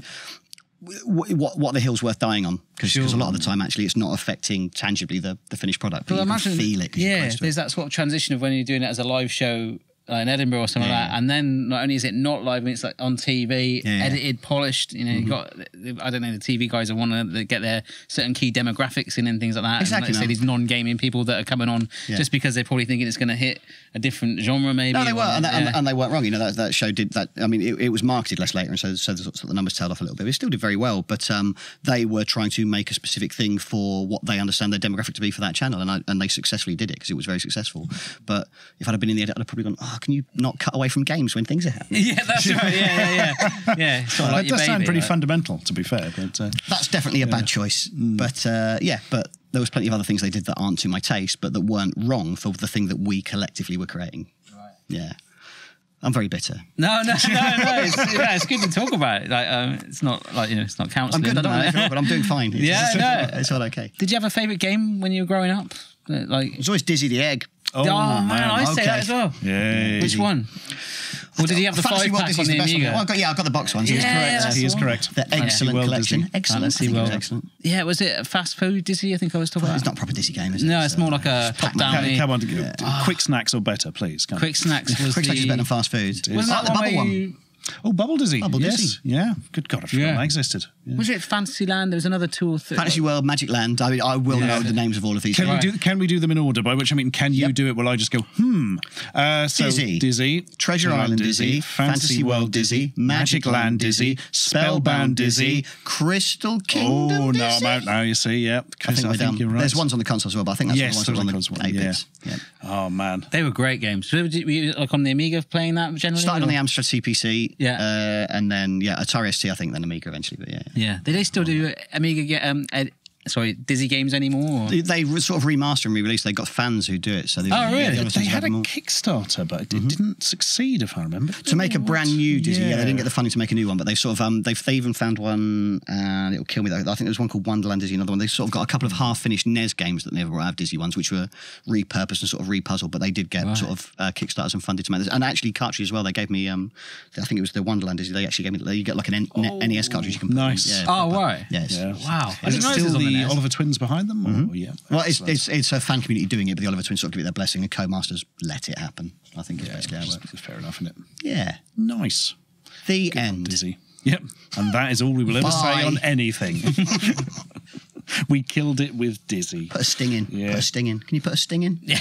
What what the hill's worth dying on because Sure. a lot of the time actually it's not affecting tangibly the, the finished product but But you imagine, can feel it yeah, it. there's that sort of transition of when you're doing it as a live show like in Edinburgh or something like that, and then not only is it not live, it's like on TV, Yeah. Mm-hmm. edited, polished. You know, you got I don't know the TV guys are want to get their certain key demographics in and things like that. Exactly, And like, say these non-gaming people that are coming on Yeah. just because they're probably thinking it's going to hit a different genre, maybe. No, they weren't, and, they- and, yeah. and they weren't wrong. You know, that, that show did that. I mean, it, it was marketed less later, and so so the, sort of the numbers tailed off a little bit. It still did very well, but um, they were trying to make a specific thing for what they understand their demographic to be for that channel, and I, and they successfully did it because it was very successful. But if I'd have been in the edit, I'd have probably gone, "Oh, can you not cut away from games when things are happening?" yeah, that's right. Yeah, yeah, yeah. yeah sort of that like your does sound pretty like- fundamental, to be fair. But uh, That's definitely a bad choice. Mm. But uh, yeah, but there was plenty of other things they did that aren't to my taste, but that weren't wrong for the thing that we collectively were creating. Right. Yeah. I'm very bitter. No, no, no, no. It's, yeah, it's good to talk about it. Like, um, it's not like you know, it's not counseling. I'm good. I don't like- know, but I'm doing fine. It's, Yeah, it's, no. it's all okay. Did you have a favourite game when you were growing up? Like, it was always Dizzy the Egg. Oh, man, oh, man, I say okay. that as well. yeah, Which one? Or did he have the Fantasy five World pack on the the best one. Amiga? Oh, I got, yeah, I've got the box ones. Yeah, He is correct. he is the correct. The excellent World collection. Dizzy. Excellent. Fantasy I think it was World. excellent. Yeah, was it a fast food Dizzy? I think I was talking about. It's not proper Dizzy game, is it? No, it's more like a top down. Come, come on, Kwik Snax or better, please. Come. Kwik Snax was Quick. Snacks is better than fast food. Wasn't Oh, that the bubble one. You- Oh, Bubble Dizzy. Bubble yes. Dizzy. Yeah. Good God, I forgot Yeah. that existed. Yeah. Was it Fantasyland? There was another two or three. Fantasy World, Magic Land. I mean, I will Yeah. know the names of all of these. Can games. we do? Can we do them in order? By which I mean, can you Yep. do it? Will I just go? Hmm. Uh, so Dizzy. Dizzy, Treasure Island Dizzy, Fantasy World Dizzy, Magic Land Dizzy, Spellbound Dizzy, Crystal Kingdom Oh no, Dizzy. I'm out now. You see, yep. I think, we're done. you're right. There's ones on the console as well, but I think that's Yes, the ones there's that a console on the yeah. Apex. Yeah. Oh man. They were great games. So were you like on the Amiga playing that generally? Started on the Amstrad CPC, Yeah. uh, and then yeah, Atari ST, I think, then Amiga eventually. But yeah, Yeah. Did they still do Amiga? Get um, ed- sorry, Dizzy games anymore? or- they, they sort of remaster and re-release. They got fans who do it. So they, Oh, really? yeah, the They things had a all. Kickstarter, but it didn't succeed, if I remember. to make a brand new Dizzy. Yeah. they didn't get the funding to make a new one, but they sort of um they've they even found one and it'll kill me though. I think there was one called Wonderland Dizzy, another one. They sort of got a couple of half finished NES games that never have Dizzy ones, which were repurposed and sort of repuzzled, but they did get sort of uh, kickstarters and funded to make this. And actually cartridges as well. They gave me um I think it was the Wonderland Dizzy. They actually gave me you get like an N- NES cartridge you can put in. Nice. Yeah, Oh, proper- right. Yeah. Yeah. Wow. I Is didn't it know this still was on the Oliver Twins behind them? Or, yeah. Well, it's, it's it's a fan community doing it, but the Oliver Twins sort of give it their blessing, and Codemasters let it happen. I think is basically how it works. Fair enough, isn't it? Yeah. Nice. The end. Dizzy. Yep. And that is all we will ever Bye. say on anything. we killed it with Dizzy. Put a sting in. Yeah. Put a sting in. Can you put a sting in? Yeah.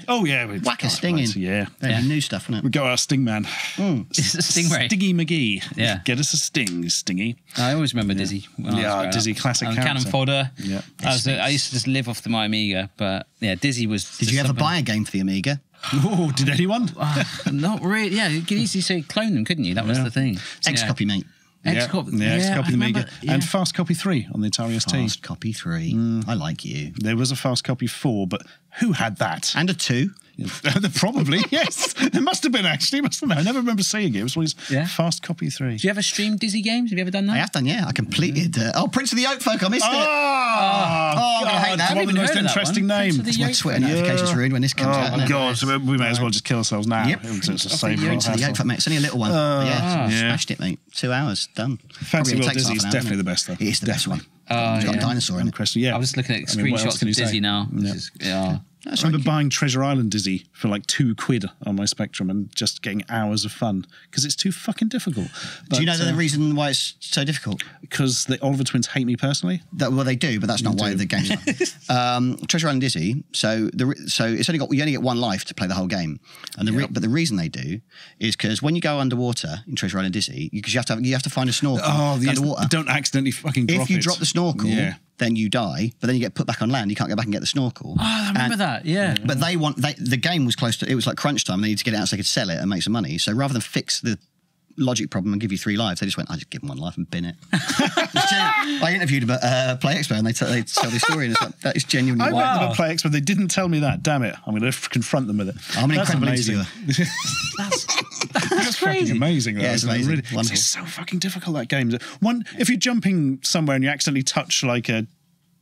Oh, yeah. we- Whack a sting right, in. Yeah. That'd be new stuff, wouldn't it? We it? go our Sting Man. Hmm. It's a Stingray. Stingy McGee. Yeah. Get us a sting, Stingy. I always remember Dizzy. when I was Yeah, Dizzy, up. classic And Cannon fodder. Yeah. I, was, I used to just live off the my Amiga, but yeah, Dizzy was. Did you ever buy a game for the Amiga? Oh, did anyone? Uh, not really. Yeah, you could easily say clone them, couldn't you? That was Yeah. the thing. X yeah. copy, mate. X yeah, copy. yeah, X copy the Amiga. yeah. And Fast Copy 3 on the Atari ST. Fast copy three. Mm. I like you. There was a Fast Copy 4, but who had that? And a two. Probably, yes. There must have been actually. Must have been. I never remember seeing it. It was always Yeah. Fast Copy 3. Do you ever stream Dizzy games? Have you ever done that? I have done, yeah. I completed. Mm. Uh, oh, Prince of the Yolkfolk. I missed it. Ah! Ah, oh, Oh, I'm gonna hate God, that. What Haven't the most of interesting one. Prince name. My Twitter Folk. notifications ruined when this comes oh, out. Oh? God. So we may as well just kill ourselves now. Yep. It's, it's a Of the save Yoke us Prince of the Yolkfolk, mate. It's only a little one. But yeah, yeah. smashed it, mate. Two hours done. Fantasy World Dizzy is definitely the best, though. It is the best one. Oh, it's got yeah. a dinosaur in it. Yeah. I was just looking at I mean, screenshots of? Dizzy now. Yeah. is- yeah. I remember buying Treasure Island Dizzy for like two quid on my Spectrum and just getting hours of fun because it's too fucking difficult. Do you know But, the uh, reason why it's so difficult? Because the Oliver twins hate me personally. That, well, they do, but that's not why do. the game's um, Treasure Island Dizzy. So the so it's only got you only get one life to play the whole game, and the re- but the reason they do is because when you go underwater in Treasure Island Dizzy, because you, have to have, you have to find a snorkel Oh, the underwater. Don't accidentally fucking drop if you it. drop the snorkel, Yeah. Then you die. But then you get put back on land. You can't go back and get the snorkel. Oh, I remember And- that. Yeah. But they want they, the game was close to it was like crunch time. They needed to get it out so they could sell it and make some money. So rather than fix the logic problem and give you three lives, they just went, I just give them one life and bin it. I interviewed a uh, Play Expo and they, t- they tell this story and it's like, that is genuinely I why. went to the Play Expo. They didn't tell me that. Damn it! I'm going to confront them with it. I'm an That's incredible amazing. interviewer. That's fucking amazing. Though. Yeah, it's isn't amazing. Really- It's so fucking difficult that game. One, if you're jumping somewhere and you accidentally touch like a,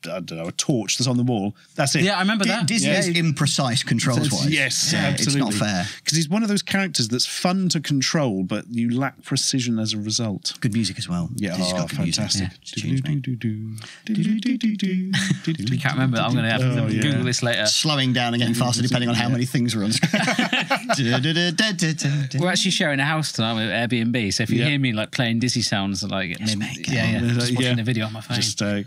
I don't know, a torch that's on the wall, that's it. Yeah, I remember Di- that. Dizzy yeah. is imprecise controls wise. Yes, Yeah, absolutely. It's not fair. because he's one of those characters that's fun to control, but you lack precision as a result. Good music as well. Yeah, Dizzy's oh, got fantastic. Yeah, tunes, mate. You can't remember. I'm going to have to Oh, yeah. Google this later. Slowing down and getting faster depending on how many things are on screen. We're actually sharing a house tonight with Airbnb, so if you hear me like playing Dizzy sounds, like maybe, mate, get yeah, yeah, just watching the video on my phone. Just, uh,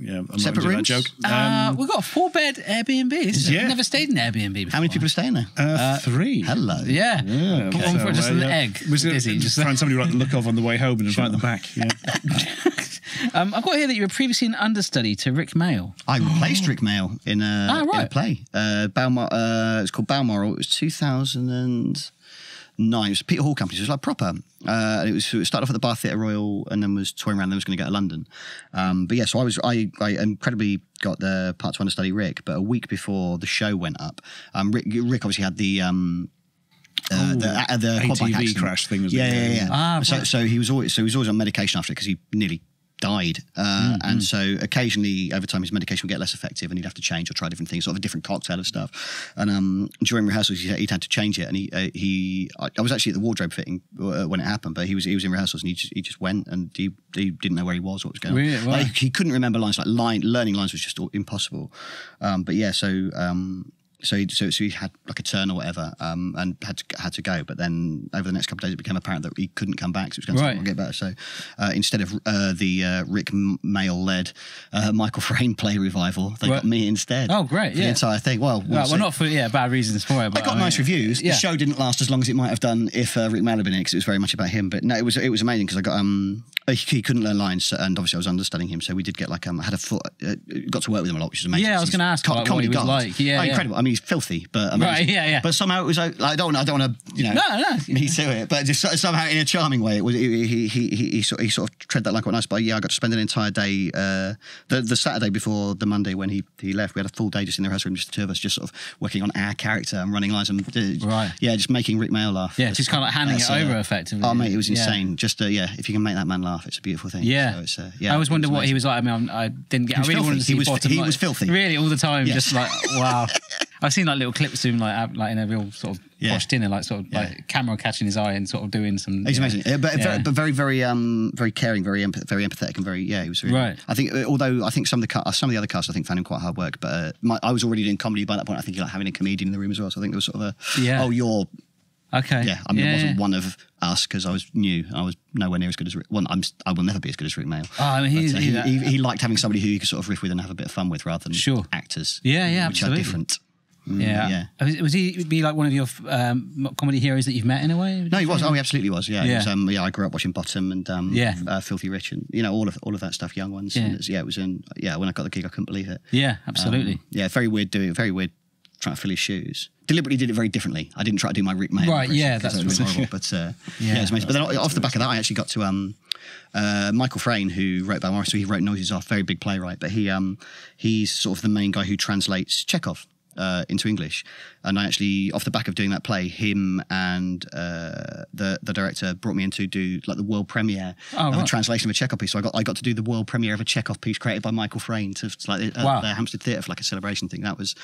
yeah, I'm Separate not rooms? that joke. uh, Um, we've got a four bed Airbnb. This- Yeah. I've never stayed in an Airbnb before. How many people are staying there? uh, three. Hello. Yeah, Yeah, Come on for just uh, an yeah. egg. We're just gonna just find somebody like to look off on the way home and invite them back. Yeah. Um, I've got here that you were previously an understudy to Rik Mayall. I replaced Rik Mayall in a, Ah, in a right. play. Uh, Balmor- uh, it's called Balmoral. It was 2009. It was Peter Hall Company. So it was like proper. Uh, it was it started off at the Bath Theatre Royal and then was touring around. Then was going to go to London. Um, but yeah, so I was I, I incredibly got the part to understudy Rick. But a week before the show went up, um, Rick, Rick obviously had the. Um, uh, the, uh, the ATV crash thing, wasn't yeah, yeah, Yeah, yeah. Ah, so, right. so he was always so he was always on medication after it because he nearly died, uh, Mm-hmm. and so occasionally over time his medication would get less effective, and he'd have to change or try different things, sort of a different cocktail of stuff. And um, during rehearsals, he'd, had to change it, and he uh, he I, was actually at the wardrobe fitting uh, when it happened, but he was he was in rehearsals and he just he just went and he, he didn't know where he was, what was going on. Really? Wow. Like, he couldn't remember lines like line learning lines was just impossible. Um, but yeah, so. Um, so he, so, so he had like a turn or whatever, um, and had to had to go. But then over the next couple of days, it became apparent that he couldn't come back, so it was going Right. to get better. So uh, instead of uh, the uh, Rik Mayall led uh, Michael Frayn play revival, they Right. got me instead. Oh, great, yeah. the entire thing. Well, we'll Well, well, not for yeah bad reasons for it. But I got mean, nice reviews. Yeah. The show didn't last as long as it might have done if uh, Rik Mayall had been in because it was very much about him. But no, it was it was amazing because I got um he, he couldn't learn lines and obviously I was understudying him, so we did get like um I had a foot uh, got to work with him a lot, which was amazing. Yeah, I was gonna ask, co- like, what comedy he was like. Yeah, Oh, yeah. incredible. I mean, he's filthy, but amazing. Right, yeah, yeah. But somehow it was like I don't I don't want to you know No, no. me to it, but just somehow in a charming way. It was he he he, he, he, sort, he sort of tread that line quite nice. But yeah, I got to spend an entire day uh, the the Saturday before the Monday when he he left. We had a full day just in the rehearsal room, just the two of us, just sort of working on our character and running lines and uh, Right. yeah, just making Rik Mayall laugh. Yeah, just kind of like handing it That's, uh, over effectively. Oh mate, it was Yeah. insane. Just uh, yeah, if you can make that man laugh, it's a beautiful thing. Yeah. so it's, uh, yeah. I always wonder what he was like. I mean, I'm, didn't get. He was I really filthy. wanted to see He was- bottom. he was filthy. Really, all the time. Yeah. Just like wow. I've seen like little clips of him like like in a real sort of Yeah. posh dinner, like sort of Yeah. like camera catching his eye and sort of doing some. He's amazing, but, very, but very, very, um, very caring, very, empath- very empathetic, and very, yeah, he was really. Right. I think, uh, although I think some of the some of the other cast, I think found him quite hard work, but uh, my, I was already doing comedy by that point. I think like having a comedian in the room as well. So I think there was sort of a, Yeah. oh, you're, Okay. yeah. I mean, yeah, it wasn't yeah. one of us because I was new. I was nowhere near as good as Rick. Well, I'm, I will never be as good as Rik Mayall. Oh, I mean, he's- But, uh, he, he, he liked having somebody who you could sort of riff with and have a bit of fun with rather than Sure. actors. Yeah, yeah, which absolutely. are different. Yeah. yeah. Was, was he be like one of your um, comedy heroes that you've met in a way? No, he was. Oh, he absolutely was. Yeah, Yeah. was, um, yeah. I grew up watching Bottom and um, Yeah. uh, Filthy Rich, and you know all of all of that stuff. Young ones. Yeah. And it's, yeah, it was in. Yeah, when I got the gig, I couldn't believe it. Yeah, absolutely. Um, yeah, very weird doing. Very weird trying to fill his shoes. Deliberately did it very differently. I didn't try to do my Rik Mayall. Right, yeah, that's that was horrible. But uh, Yeah. yeah, it's amazing. But then off the back of that, I actually got to um, uh, Michael Frayn, who wrote Balmoral. So he wrote Noises Off, very big playwright. But he um, he's sort of the main guy who translates Chekhov. Uh, into English, and I actually, off the back of doing that play, him and uh, the the director brought me in to do like the world premiere Oh, of a translation of a Chekhov piece. So I got I got to do the world premiere of a Chekhov piece created by Michael Frayn to it's like at Wow. the Hampstead Theatre for like a celebration thing. That was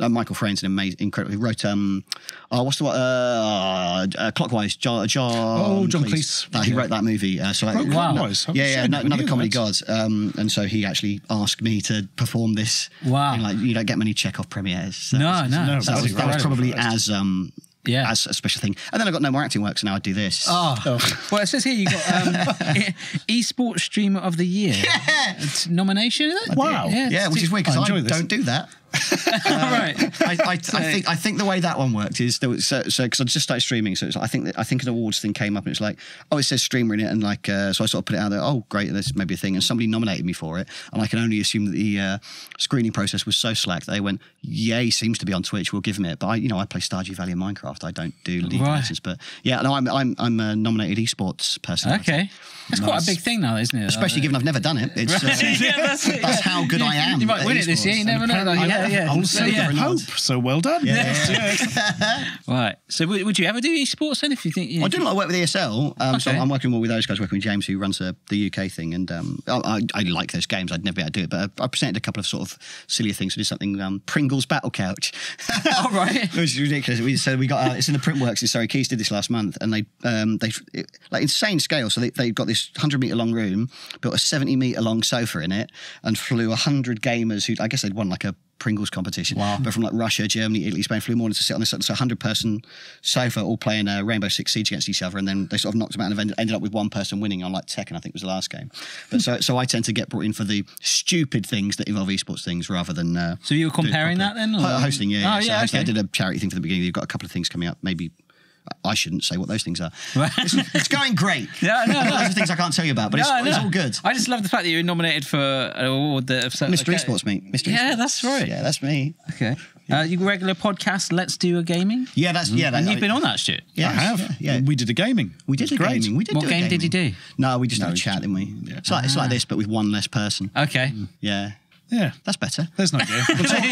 uh, Michael Frayn's an amazing, incredible. He wrote um, oh, what's the one? Uh, uh, Clockwise, John. John Oh, John Cleese. That, he wrote that movie. Uh, so like, Oh, Wow. Clockwise. yeah, yeah, no, another comedy gods. Um, and so he actually asked me to perform this. Wow. And, like you don't get many Chekhov premieres. So No, no. No, that was, that was probably as um Yeah. as a special thing. And then I got no more acting work, so now I do this. Oh. Well, it says here you got um, esports streamer of the year It's nomination. Is it? Wow. Yeah, yeah, which is weird because I, this. don't do that. right. I, I, I think I think the way that one worked is there was, so so because I just started streaming, so I think that, I think an awards thing came up and it's like oh it says streamer in it and like uh, so I sort of put it out there oh great this may be a thing and somebody nominated me for it and I can only assume that the uh, screening process was so slack that they went yeah he seems to be on Twitch we'll give him it but I you know I play Stardew Valley and Minecraft I don't do League Right. of Legends but yeah no I'm I'm I'm a nominated esports person Okay. That's quite a big thing now, isn't it? especially given I've never done it it's uh, yeah, that's it. that's how good I am You might win it this year. You never know. I yeah, have. yeah. Also, yeah. yeah. Hope. So well done. Right. So, would, would you ever do esports then? If you think, yeah, I do a lot of work with ESL, um, so I'm working more with those guys, working with James, who runs uh, the UK thing, and um, I, I, I like those games. I'd never be able to do it, but I, I presented a couple of sort of sillier things. We did something, um, Pringles Battle Couch. All right. it was ridiculous. We, so we got uh, it's in the Printworks. in Surrey Quays did this last month, and they um, they it, like insane scale. So they they got this hundred meter long room, built a seventy meter long sofa in it, and flew hundred gamers who I guess they'd won like a Pringles competition, Wow. but from like Russia, Germany, Italy, Spain, flew morning to sit on this so hundred person sofa, all playing uh, Rainbow Six Siege against each other, and then they sort of knocked them out and ended, up with one person winning on like Tekken, I think was the last game. But so so I tend to get brought in for the stupid things that involve esports things rather than. Uh, So you were comparing that then? or- hosting, yeah. Oh, So yeah. okay. I did a charity thing for the beginning. You've got a couple of things coming up. Maybe I shouldn't say what those things are. it's, it's going great. Yeah, no, no. Those are things I can't tell you about, but it's, No, it's no. all good. I just love the fact that you were nominated for an award that Mr. okay. Esports, mate. Mr. Yeah, Esports. that's right. Yeah, that's me. Okay. Uh, you regular podcast, Let's Do a Gaming. Yeah, that's yeah. That, And you've been on that shit. Yeah, I have. Yeah, yeah. We did a gaming. We did a great. gaming. We did What do a game did you do? No, we just had a chat, didn't we? It's like it's like this, but with one less person. Okay. Yeah, Yeah. that's better. There's no game. We'll talk,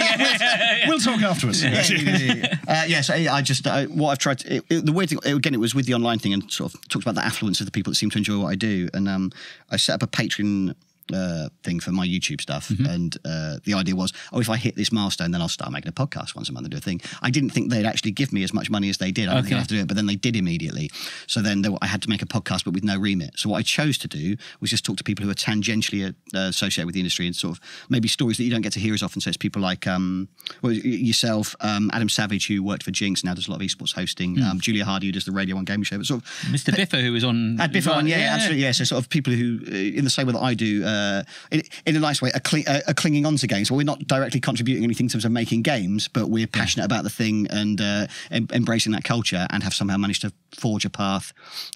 we'll talk afterwards. yeah, yeah, yeah. Uh, yeah, so I just uh, what I've tried. To, it, it- the weird thing again, it was with the online thing, and sort of talked about the affluence of the people that seem to enjoy what I do. And um, I set up a Patreon uh, thing for my YouTube stuff, and uh, the idea was, oh, if I hit this milestone, then I'll start making a podcast once a month and do a thing. I didn't think they'd actually give me as much money as they did. I didn't think I'd have to do it, but then they did immediately. So then there, were- I had to make a podcast, but with no remit. So what I chose to do was just talk to people who are tangentially uh, associated with the industry and sort of maybe stories that you don't get to hear as often. So it's people like um, well, yourself, um, Adam Savage, who worked for GINX, now does a lot of esports hosting. Um, Julia Hardy, who does the Radio One Gaming Show. But sort of Mr. Biffo, who was on. had Biff on, yeah, absolutely, yeah. So sort of people who, uh, in the same way that I do, uh, in, in a nice way, are, cli- uh, are clinging on to games. Well, we're not directly contributing anything in terms of making games, but we're passionate about the thing and uh, em- embracing that culture, and have somehow managed to forge a path,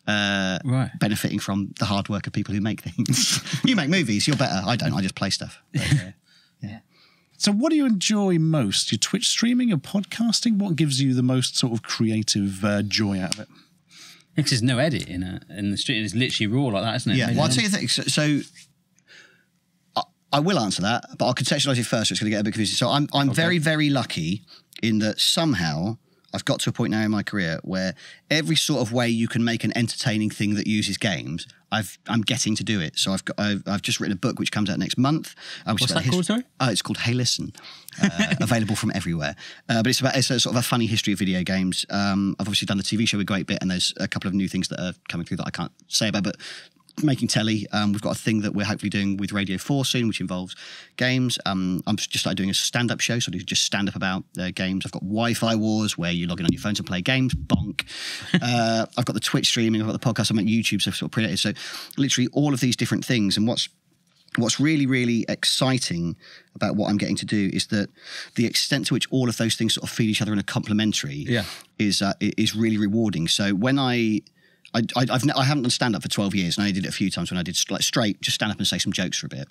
uh, Right. benefiting from the hard work of people who make things. you make movies, you're better. I don't. I just play stuff. But, uh, So, what do you enjoy most? Your Twitch streaming, your podcasting? What gives you the most sort of creative uh, joy out of it? Because there's no edit in a in the street. It's literally raw like that, isn't it? Yeah, well, I'll tell you the thing. So, so I, will answer that, but I'll contextualise it first. So it's going to get a bit confusing. So I'm I'm very very lucky in that somehow I've got to a point now in my career where every sort of way you can make an entertaining thing that uses games, I've I'm getting to do it. So I've got I've, I've just written a book which comes out next month. Uh, What's that called, sorry? Oh, it's called Hey Listen. Uh, available from everywhere. Uh, but it's about it's a sort of a funny history of video games. Um, I've obviously done the TV show Go 8 Bit, and there's a couple of new things that are coming through that I can't say about. But making telly, um, we've got a thing that we're hopefully doing with Radio Four soon, which involves games. Um, I'm just started doing a stand-up show, so I do just stand up about uh, games. I've got Wi-Fi Wars, where you log in on your phone to play games. Bonk. uh, I've got the Twitch streaming. I've got the podcast. I'm at YouTube, so sort of predated. So literally all of these different things, and what's what's really really exciting about what i'm getting to do is that the extent to which all of those things sort of feed each other and are complementary Yeah. is uh, is really rewarding so when i I, I, I've, I haven't done stand up for 12 years, and I did it a few times when I did like straight, just stand up and say some jokes for a bit.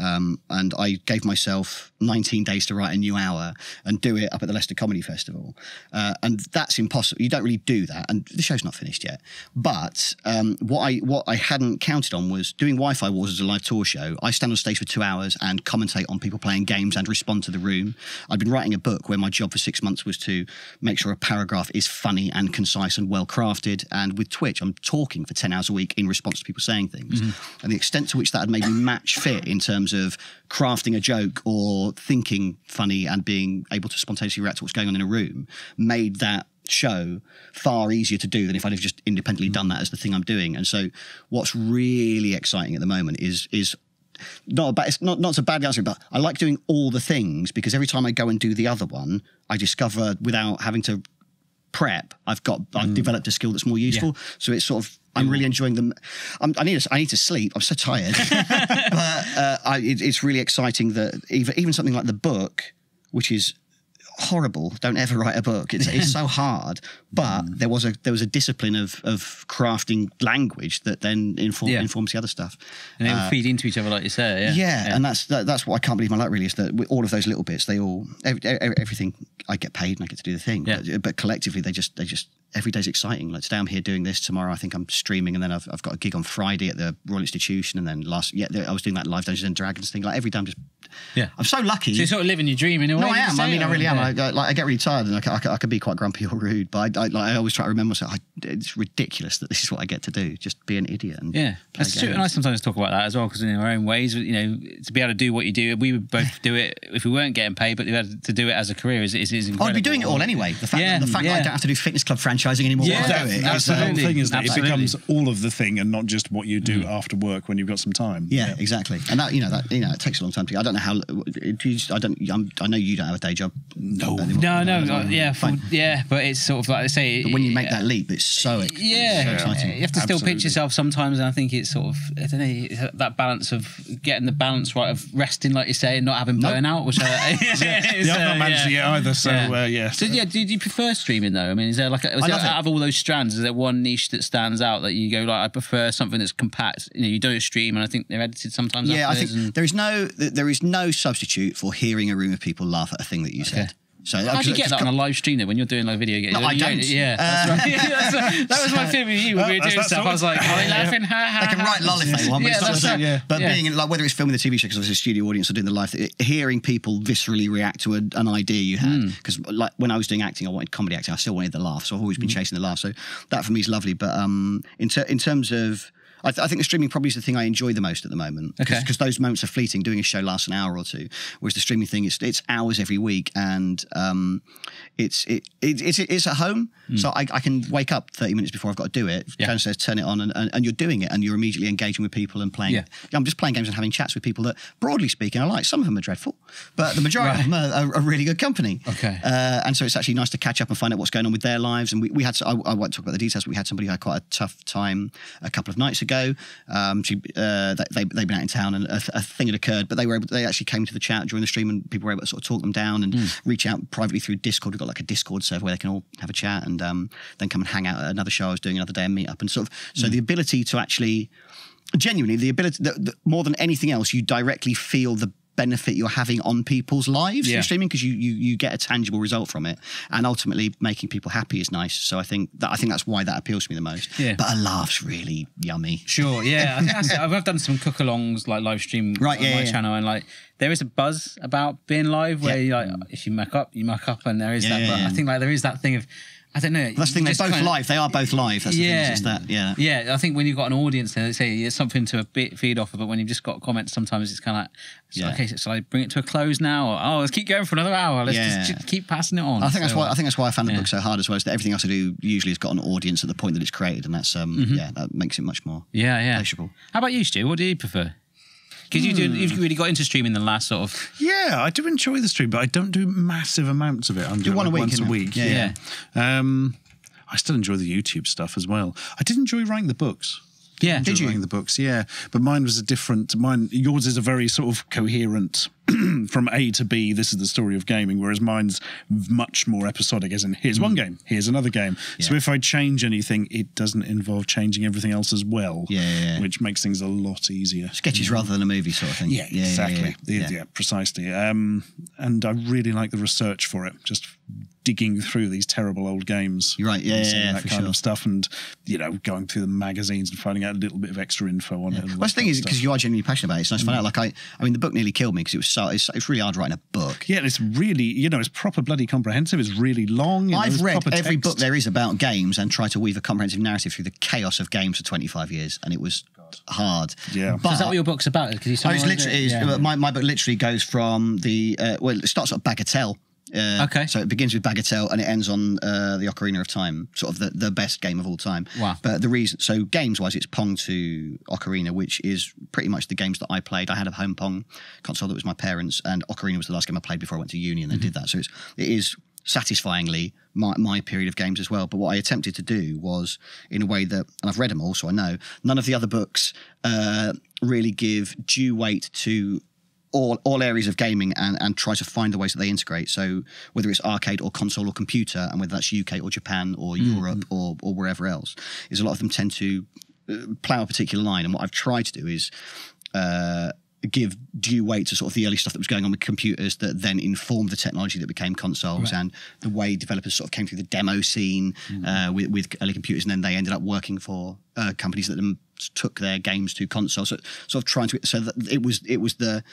Um, and I gave myself 19 days to write a new hour and do it up at the Leicester Comedy Festival. Uh, and that's impossible. You don't really do that, and the show's not finished yet. But um, what I what I hadn't counted on was doing Wi-Fi Wars as a live tour show. I stand on stage for two hours and commentate on people playing games and respond to the room. I'd been writing a book where my job for six months was to make sure a paragraph is funny and concise and well crafted. And with Twitch, I'm talking for 10 hours a week in response to people saying things. And the extent to which that had made me match fit in terms of crafting a joke or thinking funny and being able to spontaneously react to what's going on in a room made that show far easier to do than if I'd have just independently mm. done that as the thing I'm doing. And so what's really exciting at the moment is is not a bad, it's not not so bad answer, but I like doing all the things because every time I go and do the other one, I discover without having to prep, I've got I've developed a skill that's more useful. So it's sort of I'm really enjoying them. I'm, I need to, I need to sleep. I'm so tired, but uh, I, it, it's really exciting that even even something like the book, which is horrible. Don't ever write a book. It's, it's so hard. But mm. there was a there was a discipline of of crafting language that then inform, Yeah. informs the other stuff. And they will uh, feed into each other, like you say. Yeah. Yeah, and that's that, that's what I can't believe my luck really is that with all of those little bits, they all every, every, everything I get paid and I get to do the thing. Yeah. But, but collectively, they just they just every day's exciting. Like today, I'm here doing this. Tomorrow, I think I'm streaming, and then I've, I've got a gig on Friday at the Royal Institution, and then last yeah, I was doing that live Dungeons and Dragons thing. Like every day, I'm just Yeah. I'm so lucky. So you're sort of living your dream in a way. No, I am. I mean, I really am. yeah. I, like, I get really tired, and I, ca- I, ca- I can be quite grumpy or rude. But I, I, like, I always try to remember myself. I, it's ridiculous that this is what I get to do. Just be an idiot and Yeah, that's true. And I sometimes talk about that as well because in our own ways, you know, to be able to do what you do, we would both do it if we weren't getting paid, but to be able to do it as a career is is, is incredible. I'd be doing it all anyway. The fact, Yeah, that, the fact that I don't have to do fitness club franchising anymore. Yeah, while I do it, that's the whole thing is that it becomes all of the thing and not just what you do mm. after work when you've got some time. yeah, exactly. And that you know that you know it takes a long time to. I don't know how. Do you, I don't. I'm, I know you don't have a day job. No. No, no, uh, yeah, full, yeah, but it's sort of like I say. But when you make that leap, it's so, ex- yeah, so exciting. you have to still Absolutely. pitch yourself sometimes, and I think it's sort of I don't know that balance of getting the balance right of resting, like you say, and not having burnout, which I, Yeah, is, I've not uh, managed it yet either. So uh, yeah. So yeah, do, do you prefer streaming though? I mean, is there like a, is there, love it. out of all those strands, is there one niche that stands out that you go like, I prefer something that's compact? You know, you don't stream, and I think they're edited sometimes. Yeah, I think and- there is no there is no substitute for hearing a room of people laugh at a thing that you said. So How do you get that on a live stream though when you're doing like video games? No, I don't. Yeah, that's right. Yeah, that was my thing with you when we were doing stuff. sort I was like, are they laughing? Ha, ha, They can write lol if they want, but, Yeah, it's not that's the same. right. yeah. but Yeah. being like whether it's filming the TV show because it's a studio audience or doing the live, hearing people viscerally react to a, an idea you Hmm. had. Because like when I was doing acting, I wanted comedy acting. I still wanted the laugh, so I've always been Hmm. chasing the laugh. So that for me is lovely. But um, in ter- in terms of I, th- I think the streaming probably is the thing I enjoy the most at the moment Okay. because those moments are fleeting. Doing a show lasts an hour or two, whereas the streaming thing is it's hours every week, and um, it's it, it it's it's at home, so I, I can wake up thirty minutes before I've got to do it. Yeah. Karen says turn it on, and, and, and you're doing it, and you're immediately engaging with people and playing. Yeah. I'm just playing games and having chats with people that, broadly speaking, I like. Some of them are dreadful, but the majority Right. of them are, are, are really good company. Okay. Uh, and so it's actually nice to catch up and find out what's going on with their lives. And we, we had, I, I won't talk about the details, but we had somebody who had quite a tough time a couple of nights ago. Um, she, uh, they, they've been out in town and a, a thing had occurred, but they were able, they actually came to the chat during the stream and people were able to sort of talk them down and reach out privately through Discord. We've got like a Discord server where they can all have a chat and um, then come and hang out at another show I was doing another day and meet up. And sort of, so the ability to actually, genuinely, the ability, the, the, more than anything else, you directly feel the benefit you're having on people's lives Yeah. through streaming because you, you you get a tangible result from it and ultimately making people happy is nice so i think that i think that's why that appeals to me the most Yeah. but a laugh's really yummy Sure, yeah. I think that's it. I've I've done some cook-alongs, like live stream Right, on yeah, my yeah. channel, and like there is a buzz about being live where Yeah. you like if you muck up, you muck up, and there is that. But. I think like there is that thing of I don't know. that's the thing they're both live they are both live that's the thing is it's that yeah Yeah, I think when you've got an audience there, say it's something to a bit feed off of, but when you've just got comments, sometimes it's kind of like, so, Yeah. okay, so I bring it to a close now? Or, oh, let's keep going for another hour. Let's Yeah. just, just keep passing it on. I think that's why I think that's why I found the yeah. book so hard as well. Is that everything else I do usually has got an audience at the point that it's created, and that's um Mm-hmm. yeah that makes it much more Yeah, yeah. pleasurable. How about you, Stu? What do you prefer? Because you do, Hmm. you've really got into streaming the last sort of. Yeah, I do enjoy the stream, but I don't do massive amounts of it. I'm Do one a week, once a week. Yeah, Yeah. Um, I still enjoy the YouTube stuff as well. I did enjoy writing the books. Yeah. Enjoyed you? Writing the books, yeah. But mine was a different. Mine, yours is a very sort of coherent from A to B, this is the story of gaming, whereas mine's much more episodic, as in here's hmm. one game, here's another game. So if I change anything, it doesn't involve changing everything else as well, Yeah, yeah, yeah. which makes things a lot easier. Sketches hmm. rather than a movie sort of thing. Yeah, exactly. Yeah, Yeah, yeah, precisely. Um, and I really like the research for it. Just digging through these terrible old games. You're right. Yeah, yeah, yeah, that kind sure. of stuff, and you know, going through the magazines and finding out a little bit of extra info on it. and all Well, the thing is, because you are genuinely passionate about it, it's nice to find hmm. out. Like, I, I mean, the book nearly killed me because it was so, it's, it's really hard writing a book. yeah, and it's really, you know, it's proper bloody comprehensive. It's really long. you I've there's read every text. book there is about games and tried to weave a comprehensive narrative through the chaos of games for 25 years, and it was hard. Yeah. but So is that what your book's about? Because you Oh, it's literally it? it's- Yeah. my, my book literally goes from the uh, well, it starts at Bagatelle. Uh, Okay. So it begins with Bagatelle and it ends on uh, the Ocarina of Time, sort of the, the best game of all time. Wow. But the reason, so games wise, it's Pong to Ocarina, which is pretty much the games that I played. I had a home Pong console that was my parents, and Ocarina was the last game I played before I went to uni and then did that. So it's, it is satisfyingly my, my period of games as well. But what I attempted to do was in a way that, and I've read them all, so I know, none of the other books uh, really give due weight to all, all areas of gaming and, and try to find the ways that they integrate. So whether it's arcade or console or computer, and whether that's UK or Japan or Europe or, or wherever else, is a lot of them tend to uh, plough a particular line. And what I've tried to do is uh, give due weight to sort of the early stuff that was going on with computers that then informed the technology that became consoles and the way developers sort of came through the demo scene uh, with, with early computers and then they ended up working for uh, companies that took their games to consoles. So sort of trying to so that it was it was the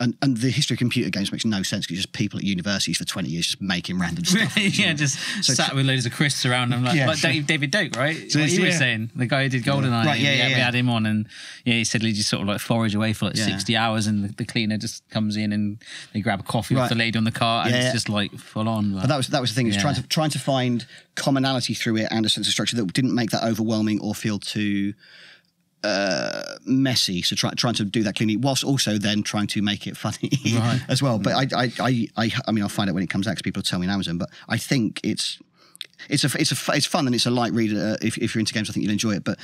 and, and the history of computer games makes no sense because just people at universities for 20 years just making random stuff. yeah, just So sat with loads of crisps around them, like, Yeah. like Dave, David Doak, right? So what was yeah. saying, the guy who did GoldenEye. Right, yeah, we, yeah, we had him on, and yeah, he said he just sort of like forage away for like Yeah. sixty hours, and the, the cleaner just comes in and they grab a coffee off the lady on the car, and Yeah, it's just like full on. Like, But that was that was the thing is Yeah. trying to trying to find commonality through it and a sense of structure that didn't make that overwhelming or feel too uh, messy. So try, trying to do that cleanly, whilst also then trying to make it funny Right. as well. But I, I, I, I, I mean, I'll find out when it comes out because people tell me on Amazon. But I think it's it's a it's a it's fun and it's a light read. Uh, if if you're into games, I think you'll enjoy it. But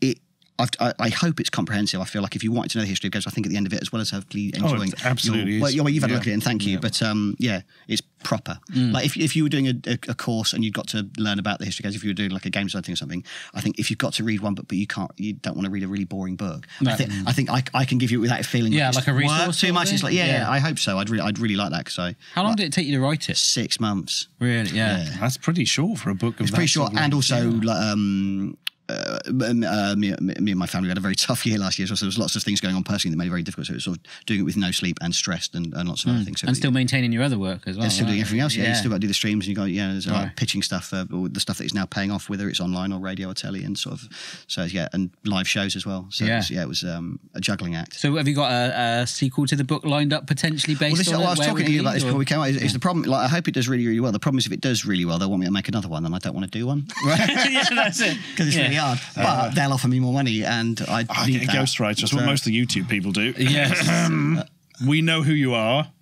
it. I've, I, I hope it's comprehensive. I feel like if you wanted to know the history of games, I think at the end of it, as well as hopefully enjoying, it absolutely your- well, well, you've had a look at it, and thank you. But um, yeah, it's proper. Like if, if you were doing a, a, course and you got to learn about the history of games, if you were doing like a game design thing or something, I think if you've got to read one book, but you can't, you don't want to read a really boring book. I think I think I, I can give you it without it feeling Yeah, it's like a resource too much. It's like yeah, yeah, Yeah. I hope so. I'd really I'd really like that because I How long did it take you to write it? six months. Really? Yeah. That's pretty short for a book of It's that pretty short, and also like, um, uh, uh, me, me and my family had a very tough year last year, so there was lots of things going on personally that made it very difficult. So it was sort of doing it with no sleep and stressed and, and lots of other things. So And still maintaining your other work as well. and still doing everything else. Yeah, you still got to do the streams, and you got yeah, there's Right. like pitching stuff, uh, or the stuff that is now paying off, whether it's online or radio or telly, and sort of so yeah, and live shows as well. So Yeah. yeah, it was, yeah, it was um, a juggling act. So have you got a, a sequel to the book lined up potentially based Well, this on well. I was talking to you about this or- before we came out. Is, is the problem? Like, I hope it does really, really well. The problem is if it does really well, they'll want me to make another one, and I don't want to do one Right? yeah, that's it. because it's Yeah. really hard. Uh, but uh, they'll offer me more money, and I I need get that. ghostwriters. That's what most of the YouTube people do. Yes. Um, we know who you are.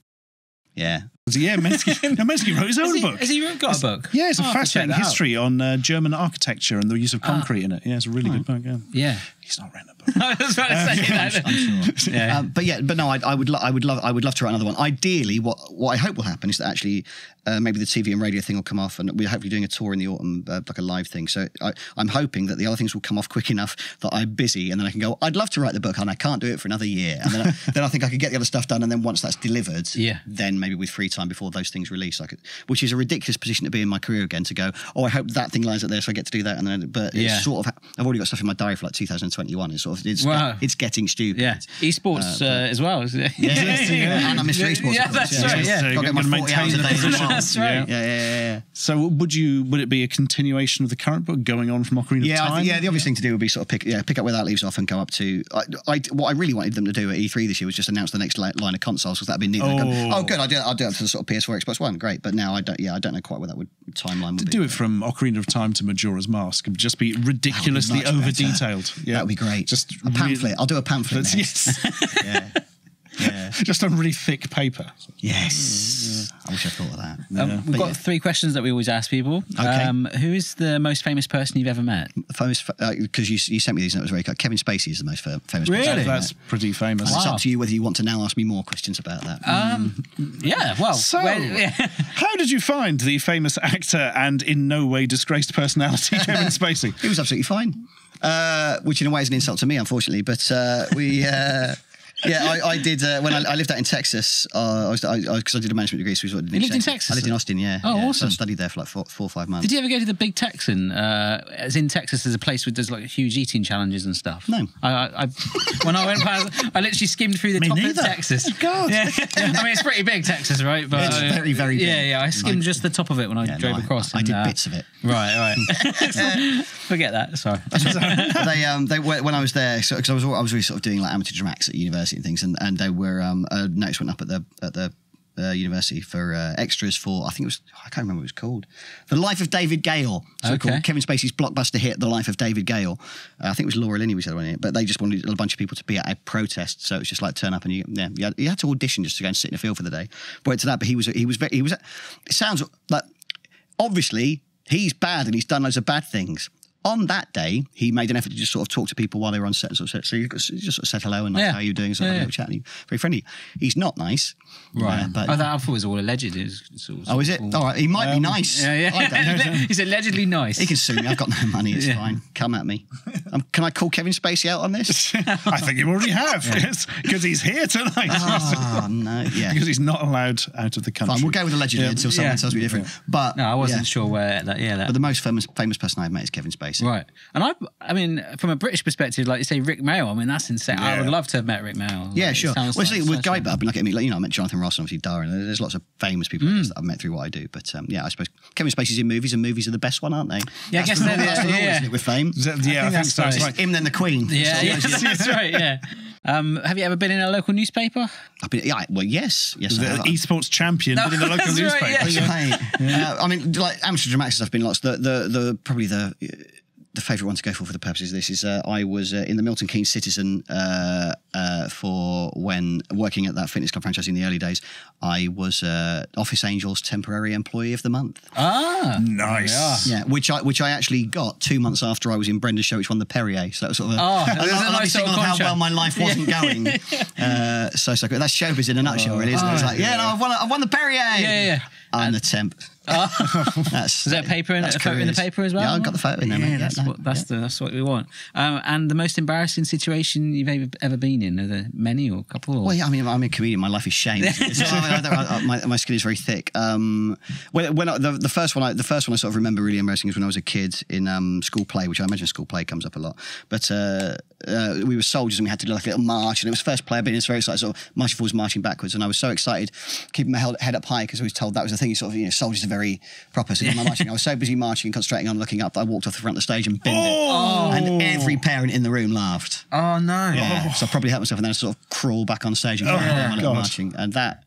Yeah, yeah, Mensky, no, Mensky wrote his own he, book. has he got a book? Yeah, it's a Oh, I'll have to check fascinating out. history on uh, German architecture and the use of ah. concrete in it. Yeah, it's a really good hmm. book. Yeah. Yeah. He's not written a book. I was about to say that. I'm sure. Yeah. Um, but yeah, but no, I, I would, lo- I would love, I would love to write another one. Ideally, what what I hope will happen is that actually uh, maybe the TV and radio thing will come off, and we're hopefully doing a tour in the autumn, uh, like a live thing. So I, I'm hoping that the other things will come off quick enough that I'm busy, and then I can go. I'd love to write the book, and I can't do it for another year, and then I, then I think I could get the other stuff done, and then once that's delivered, Yeah. then maybe with free time before those things release, I could, which is a ridiculous position to be in my career again. To go, oh, I hope that thing lines up there, so I get to do that, and then, but Yeah. it's sort of, I've already got stuff in my diary for like 2021. It's sort of, it's, Wow. it's getting stupid. Yeah. Esports uh, as well. isn't it? Yeah, yeah, and I'm Mr. Esports. Yeah, of course, that's right. Yeah. So Got to get my 40 hours a day the as well. That's right. Yeah, yeah, yeah, yeah. So would you? Would it be a continuation of the current book going on from Ocarina Yeah, of Time? think, yeah. The obvious thing to do would be sort of pick, yeah, pick up where that leaves off and go up to. I, I, what I really wanted them to do at E3 this year was just announce the next li- line of consoles because that'd be neat. Oh. oh, good. I'll do, I'll do it to the sort of PS4, Xbox One. Great. But now I don't. Yeah, I don't know quite where that would timeline would be. Do it from Ocarina of Time to Majora's Mask. It would just be ridiculously over detailed. Yeah, That would be great. Just a pamphlet. I'll do a pamphlet. Yes, yeah. Yeah. just on really thick paper. Yes. I wish I thought of that. Um, we've got three questions that we always ask people. Okay. Um, who is the most famous person you've ever met? famous because you, you sent me these and it was very cool. Kevin Spacey is the most famous. Really? person. That's pretty famous. It's up to you whether you want to now ask me more questions about that. Um, yeah, well, So, yeah. how did you find the famous actor and in no way disgraced personality Kevin Spacey? He was absolutely fine, uh, which in a way is an insult to me, unfortunately. But uh, we, uh, yeah, I, I did uh, when I, I lived out in Texas. Uh, I was because I, I did a management degree. So we sort of You lived in. Texas? I lived in Austin. Yeah. Oh, yeah. So awesome. I studied there for like four, four or five months. Did you ever go to the Big Texan? Uh, as in Texas, there's a place where there's like huge eating challenges and stuff. No. I, when I went past, I literally skimmed through the Me top neither. of Texas. God. Yeah. I mean, it's pretty big, Texas, right? But It's very, very big. Yeah, yeah. I skimmed just the top of it when I Yeah, drove no, across. I, and, did uh, bits of it. Right, right. Forget that. Sorry. they um they when I was there so because I was I was really sort of doing like amateur dramatics at university and things and and they were um a notice went up at the at the uh, university for uh, extras for I think it was I can't remember what it was called. The life of David Gale. So Okay. called Kevin Spacey's blockbuster hit the life of David Gale. Uh, I think it was Laura Linney we said on it but they just wanted a bunch of people to be at a protest. So it was just like turn up and you yeah you had, you had to audition just to go and sit in the field for the day. Went to that but he was he was very, he was it sounds like obviously he's bad and he's done loads of bad things. On that day, he made an effort to just sort of talk to people while they were on set and sort of set. So you just sort of said hello and like, Yeah. how are you doing? Of Yeah, chat. And very friendly. He's not nice, Right. uh, but I thought it was all alleged. It was, it's all oh, is it? all- All right, he might be nice. Yeah, I don't know. yeah. He's allegedly nice. He can sue me. I've got no money. It's Yeah. fine. Come at me. Um, can I call Kevin Spacey out on this? I think you already have, because he's here tonight. oh no. Yeah. because he's not allowed out of the country. Fine. We'll go with allegedly until someone Yeah. tells me different. But no, I wasn't yeah. sure where that. Yeah, that. But the most famous famous person I've met is Kevin Spacey. Right, and I, I mean, from a British perspective, like you say, Rik Mayall. I mean, that's insane. I would love to have met Rik Mayall. Yeah, Like, it sure. Well, like see, with such Guy a- I've been like, I mean, like, you know, I met Jonathan Ross and obviously Darren. There's lots of famous people Mm. that I've met through what I do. But um, yeah, I suppose Kevin Spacey's in movies, and movies are the best one, aren't they? Yeah, I guess the they're the- that's the rule, yeah. isn't it, with fame. Is that- yeah, I think, that's so. It's right. like- Him then the Queen. Yeah, yeah, that's right. Yeah. Um, have you ever been in a local newspaper? I've been, yeah, well, yes, yes, I the have. esports champion, No, in the local that's right, newspaper. yeah. Uh, I mean, like amateur dramatics have been lots. The the the probably the the favourite one to go for for the purposes of this is uh, I was uh, in the Milton Keynes Citizen uh, uh, for when working at that fitness club franchise in the early days. I was uh, Office Angels temporary employee of the month. Ah, Nice. Yeah, which I which I actually got two months after I was in Brenda's show, which won the Perrier. So that was sort of a, Oh, a, that's a lovely nice signal of how well my life wasn't going. Uh, so so good. That's showbiz in a nutshell, really, isn't it? It's like, yeah, no, I've won, I've won the Perrier. yeah, yeah. I'm the temp. that's Is that paper in, a photo in the paper as well? Yeah, I've got the photo in there. Yeah, mate. that's no, what that's the that's what we want. Um, and the most embarrassing situation you've ever, ever been in? Are there many or a couple? Or? Well, yeah, I mean, I'm a comedian. My life is shame. so, I I I- my, my skin is very thick. Um, when when I, the, the first one, I, the first one I sort of remember really embarrassing is when I was a kid in um, school play, which I imagine school play comes up a lot. But uh, uh, we were soldiers and we had to do like a little march, and it was first play I've been. It's very excited, sort of marching forwards, marching backwards, and I was so excited, keeping my head head up high because I was told that was the thing. You sort of, you know, soldiers are very proper. So my marching, I was so busy marching and concentrating on looking up that I walked off the front of the stage and binned Oh. it, and every parent in the room laughed. oh no! Yeah. So I probably hurt myself and then I sort of crawl back on stage and oh, carry on my little God. marching. And that.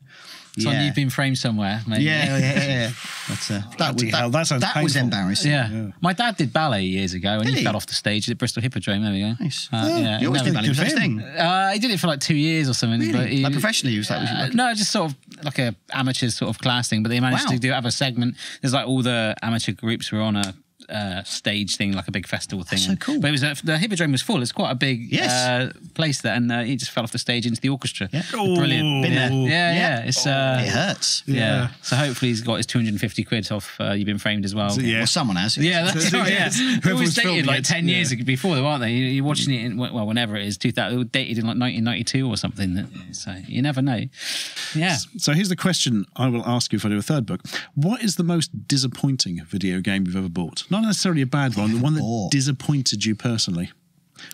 It's yeah. like you've been framed somewhere, maybe. yeah, yeah, yeah, yeah. But, uh, that, was, that, hell, that that was embarrassing. Yeah. My dad did ballet years ago and Did he, he? fell off the stage at Bristol Hippodrome. There we go. Nice. Uh, yeah, You always did that. It was good his for thing. Uh, he did it for like two years or something. But he, Like professionally, he was like, was he Uh, like no, just sort of like a amateur sort of class thing. But they managed Wow. to do have a segment. There's like all the amateur groups were on a uh, stage thing, like a big festival thing. so cool. But it was a, the Hippodrome was full. It's quite a big Yes. uh, place there, and uh, he just fell off the stage into the orchestra. Yeah. Brilliant. Been yeah. there. Yeah, yeah, Yeah. It's uh, it hurts. yeah. Yeah. So hopefully he's got his 250 quid off. Uh, you've been framed as well. So, yeah. Well, someone has. Yeah, that's So, right. Yeah, yes, they whoever always was dated like it, ten years yeah. before, though, aren't they? You- You're watching it in well, whenever it is, 2000. It was dated in like 1992 or something. So you never know. Yeah. So here's the question I will ask you if I do a third book. What is the most disappointing video game you've ever bought? Not necessarily a bad one, the one that bought. disappointed you personally.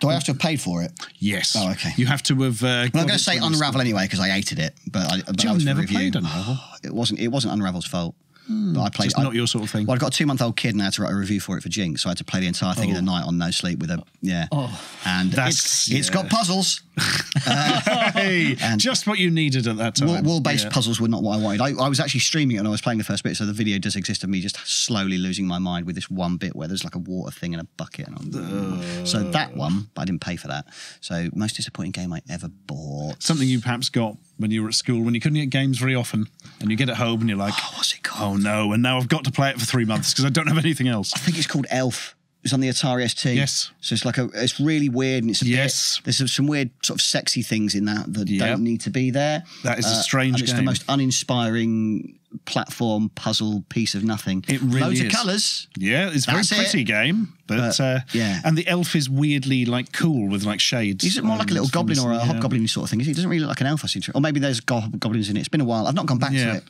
Do I have to have paid for it? Yes. Oh, okay. You have to have. Uh, Well, I'm going to say Unravel anyway because I hated it. But I, but I was never played Unravel? It wasn't. It wasn't Unravel's fault. But I played. Just I- not your sort of thing. Well, I've got a two month old kid and I had to write a review for it for GINX, so I had to play the entire thing in a night on no sleep with a yeah. Oh, and That's- it's, it's yeah. got puzzles. hey, just what you needed at that time. Wall, wall-based Yeah. puzzles were not what I wanted. I, I was actually streaming it and I was playing the first bit, so the video does exist of me just slowly losing my mind with this one bit where there's like a water thing in a bucket. And I'm, so that one, but I didn't pay for that. So most disappointing game I ever bought. Something you perhaps got when you were at school, when you couldn't get games very often, and you get it home and you're like, oh, What's it oh no, and now I've got to play it for three months because I don't have anything else. I think it's called Elf. It's on the Atari ST. Yes. So it's like a, it's really weird and it's a Yes. bit, there's some- weird sort of sexy things in that that Yep. don't need to be there. Uh, That is a strange and it's the most uninspiring platform puzzle piece of nothing. It really Loads is. of colours. Yeah, it's a very That's it. pretty game, but, But, uh, yeah. and the elf is weirdly like cool with like shades. He's more like a little goblin or a yeah. hobgoblin sort of thing. He doesn't really look like an elf, I seem to. Or maybe there's go- goblins in it. It's been a while. I've not gone back to it.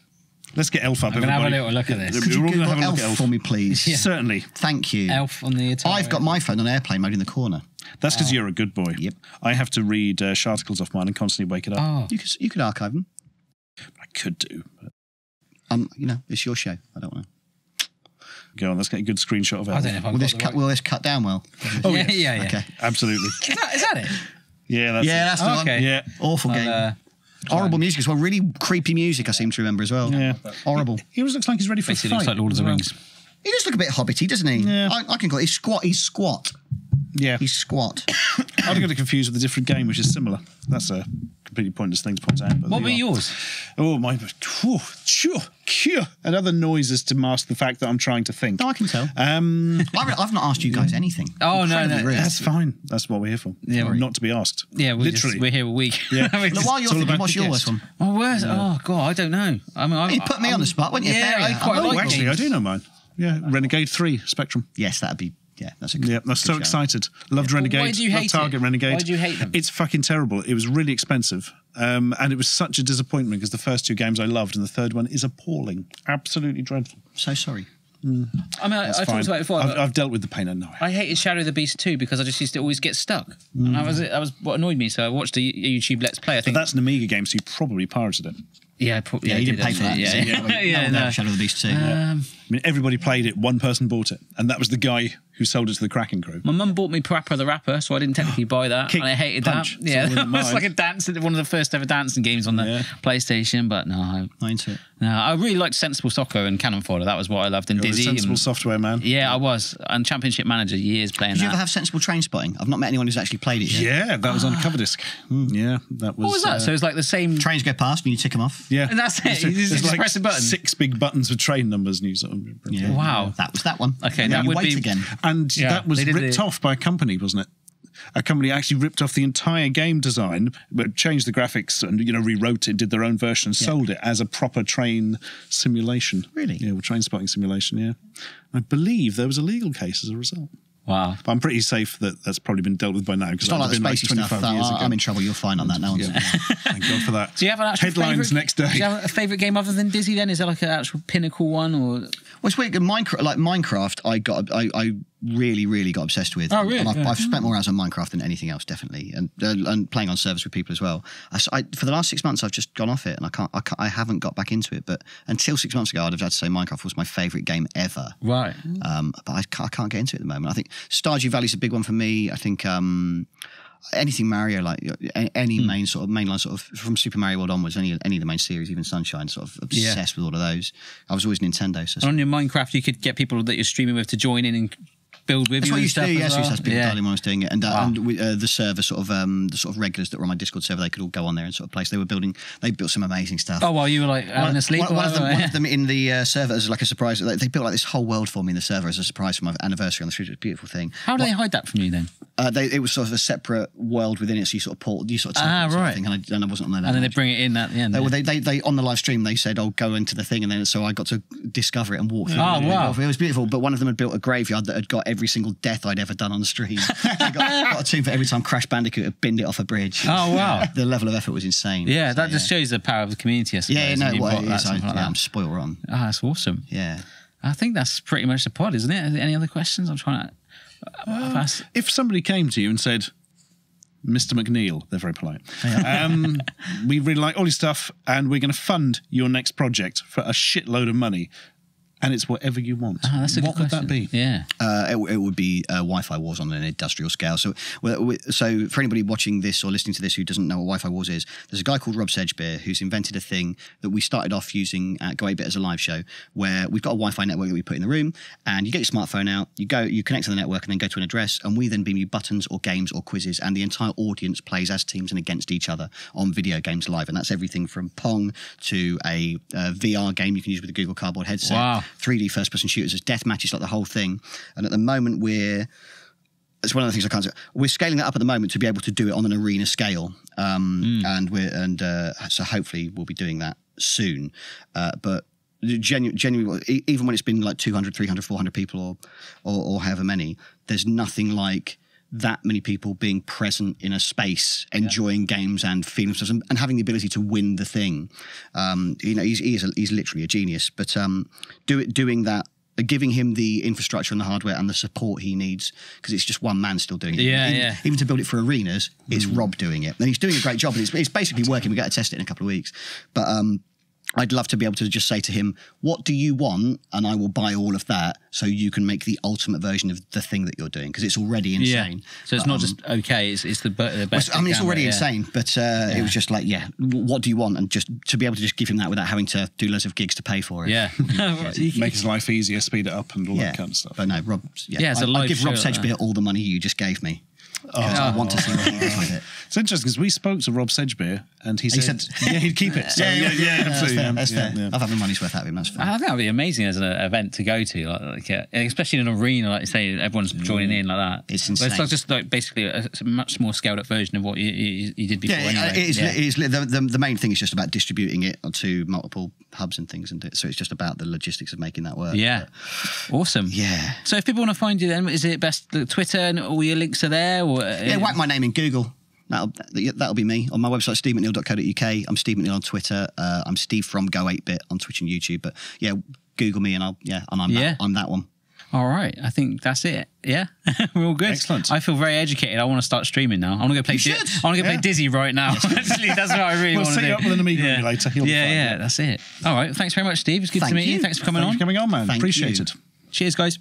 Let's get elf up. I'm gonna have a everybody. little look at this. Could We're you all gonna Google have a elf, look at elf. for me, please? Certainly. Thank you. Elf on the Atari. I've got my phone on airplane mode in the corner. That's because you're a good boy. Yep. I have to read uh, articles off mine and constantly wake it up. Oh, You could you could archive them. I could do. But Um, you know, it's your show. I don't want to. go on, let's get a good screenshot of it. I don't know if I've Will got this the cut? right- Will this cut down well? Oh, yeah, yeah, yeah. Okay. Absolutely. Is that, is that it? Yeah, that's Yeah, it. that's the Okay. one. Yeah. Awful game. I'll, uh, Horrible music as well. Really creepy music. I seem to remember as well. Yeah. Horrible. He always looks like he's ready for a basically fight. looks like Lord of the Rings. He does look a bit hobbity, doesn't he? Yeah. I, I can call it. He's squat. He's squat. Yeah. He's squat. I'd have got it confused with a different game, which is similar. That's a completely pointless thing to point out. but What there were are. yours? Oh, my. Whew, phew, phew, and other noises to mask the fact that I'm trying to think. No, I can tell. Um, I've, I've not asked you guys anything. Oh, no, Incredibly no, rude. that's fine. That's what we're here for. Yeah, we- not to be asked. Yeah, we're, just, literally. we're here a week. Yeah. We Look, just- while you're it's thinking, what's the your guest. worst one? Oh, where's? Oh God, I don't know. I mean, I, You put me on the spot, wouldn't you? Yeah, I quite Oh, Oh, like actually. I do know mine. Yeah, Renegade Three Spectrum. Yes, that'd be. Yeah, that's a good. Yeah, I was so good shout. excited. Loved Why Renegade. do you loved hate Target it? Renegade. Why do you hate them? It's fucking terrible. It was really expensive, um, and it was such a disappointment because the first two games I loved, and the third one is appalling, absolutely dreadful. So sorry. I mean, I, I That's talked about it before. I've, I've dealt with the pain. I know. I hated Shadow of the Beast too because I just used to always get stuck. And that was. That was what annoyed me. So I watched a YouTube Let's Play. I But think that's an Amiga game, so you probably pirated it. yeah, I pro- Yeah, I you didn't did pay for that. Yeah, did you? yeah, yeah. no. Shadow of the Beast too. Um, I mean, everybody played it. One person bought it, and that was the guy who sold it to the Kraken crew. My mum bought me Parappa the Rapper, so I didn't technically buy that, Kick, and I hated punch. that. Yeah, It's it was like a dance, one of the first ever dancing games on the Yeah. PlayStation. But no, I, Not into it. no, I really liked Sensible Soccer and Cannon Fodder. That was what I loved, and You're a Dizzy. sensible and- software man. yeah, I was, and Championship Manager years playing Did you ever have sensible train spotting? I've not met anyone who's actually played it yet. Yeah, that was on cover disc. Yeah, that was. what was that? uh, so it was like the same. Trains go past and you tick them off. yeah, And that's it. There's- You just there's press a button. Six big buttons with train numbers, and you sort of. Yeah. Wow. That was that one. Okay, And that you would wait be- again. And Yeah, that was ripped the- off by a company, wasn't it? A company actually ripped off the entire game design, but changed the graphics and you know rewrote it, did their own version, and sold it as a proper train simulation. Really? Yeah, well, train spotting simulation. Yeah, I believe there was a legal case as a result. Wow. But I'm pretty safe that that's probably been dealt with by now because It's not like the been like spacey 25 stuff. Years ago. I'm in trouble. You're fine on that. now. Yeah. Thank God for that. Do you have an actual headlines favourite- next day? Do you have a favourite game other than Dizzy? Then is there like an actual pinnacle one or? Well, it's weird. Minecraft, like Minecraft, I got, I, I really, really got obsessed with. Oh, really? And I've, Yeah. I've spent more hours on Minecraft than anything else, definitely, and uh, and playing on servers with people as well. I, I- for the last six months, I've just gone off it, and I can't, I can't, I haven't got back into it. But until six months ago, I'd have had to say Minecraft was my favourite game ever. Right. Um, but I can't, I can't get into it at the moment. I think Stardew Valley's a big one for me. I think um, anything Mario, like any Hmm. main sort of mainline sort of from Super Mario World onwards, any any of the main series, even Sunshine, sort of Yeah. obsessed with all of those. I was always Nintendo. So On your Minecraft, you could get people that you're streaming with to join in and build with That's you what I and used to stuff. do. as Yes, I used to well. have people yeah. dialing when I was doing it, and, uh, Wow. and we, uh, the server sort of um, the sort of regulars that were on my Discord server, they could all go on there and sort of place. They were building. They built some amazing stuff. Oh, while you were like having a sleep. One, one of them, one of them in the uh, server as like a surprise. Like, they built like this whole world for me in the server as a surprise for my anniversary on the street. It was a beautiful thing. How do they hide that from you then? Uh, they, it was sort of a separate world within it, so you sort of port, you sort of Ah, teleport sort of right. thing, and, I, and I wasn't on there. And then they bring it in at the end. They, yeah. well, they, they, they on the live stream they said, "Oh, go into the thing," and then so I got to discover it and walk through. Oh, it. wow. It was beautiful. But one of them had built a graveyard that had got every single death I'd ever done on the stream. I got, got a tune for every time Crash Bandicoot had binned it off a bridge. Oh, wow. the level of effort was insane. yeah, that So, just shows the power of the community. I suppose. yeah, yeah, if no, you've well, got it that, is. I, something like yeah, that. I'm spoiled rotten. Oh, that's awesome. Yeah. I think that's pretty much the pod, isn't it? Any other questions? I'm trying to. I've if somebody came to you and said, Mr. McNeil, they're very polite. Um, we really like all your stuff, and we're going to fund your next project for a shitload of money. And it's whatever you want. Oh, that's a what good would that be? Yeah. Uh, it, it would be uh, Wi-Fi wars on an industrial scale. So, well, so for anybody watching this or listening to this who doesn't know what Wi-Fi wars is, there's a guy called Rob Sedgebeer who's invented a thing that we started off using at Go 8-Bit as a live show, where we've got a Wi-Fi network that we put in the room, and you get your smartphone out, you go, you connect to the network, and then go to an address, and we then beam you buttons or games or quizzes, and the entire audience plays as teams and against each other on video games live, and that's everything from Pong to a uh, VR game you can use with a Google Cardboard headset. Wow. 3D first person shooters, there's death matches, like the whole thing. And at the moment, we're it's one of the things I can't say. We're scaling that up at the moment to be able to do it on an arena scale, um, and we're and uh, so hopefully we'll be doing that soon. Uh, but genu- genuinely, even when it's been like 200, 300, 400 people or, or or however many, there's nothing like that many people being present in a space, enjoying games and feeling themselves, and, and having the ability to win the thing. Um, you know, he's he's, a, he's literally a genius. But um, do it, doing that giving him the infrastructure and the hardware and the support he needs because it's just one man still doing it. Yeah, even, yeah. even to build it for arenas, it's Rob doing it, and he's doing a great job. And it's, it's basically working. We got to test it in a couple of weeks, but um, I'd love to be able to just say to him, "What do you want?" and I will buy all of that, so you can make the ultimate version of the thing that you're doing because it's already insane. So it's But, not um, just okay. It's it's the, be- the well, best. I mean, it's already be, yeah. insane, but uh, it was just like, yeah, w- what do you want? And just to be able to just give him that without having to do loads of gigs to pay for it. Yeah. Make his life easier, speed it up, and all yeah, that kind of stuff. But no, Rob. Yeah, Yeah, it's a I, I'd give Rob show, uh, Sedgebeer all the money you just gave me. 'Cause I want to see what he does with it. It's interesting because we spoke to Rob Sedgebeer, and he, He said, said- yeah, he'd keep it. So, yeah, yeah, That's absolutely. fair. yeah, That's fair. yeah. I've had my money's worth out of him. That's fair. I think that would be amazing as an event to go to, like, like uh, especially in an arena, like you say, everyone's joining in like that. It's But insane. It's like just like basically a, a much more scaled up version of what you, you, you did before. Yeah, anyway. it is. Yeah. It is the, the, the main thing is just about distributing it to multiple hubs and things, and so it's just about the logistics of making that work. Yeah. Awesome. Yeah. So if people want to find you, then is it best Twitter and all your links are there? Or uh, Yeah, whack my name in Google. That'll, that'll be me. On my website, stevemcneil.co.uk. I'm Steve McNeil on Twitter. Uh, I'm Steve from Go8bit on Twitch and YouTube. But yeah, Google me and I'll, yeah, and I'm, Yeah. that, I'm that one. All right, I think that's it. Yeah, we're all good. Excellent. I feel very educated. I want to start streaming now. I want to go play. You Di- should. I want to go Yeah. play Dizzy right now. Actually, that's what I really We'll want to set do. you up with an Amiga yeah. emulator. You'll be yeah, fine, yeah, yeah. that's it. All right, thanks very much, Steve. It's good Thank to meet you. you. Thanks for coming Thank you on. for coming on, man. Thank Appreciate you. it. Cheers, guys.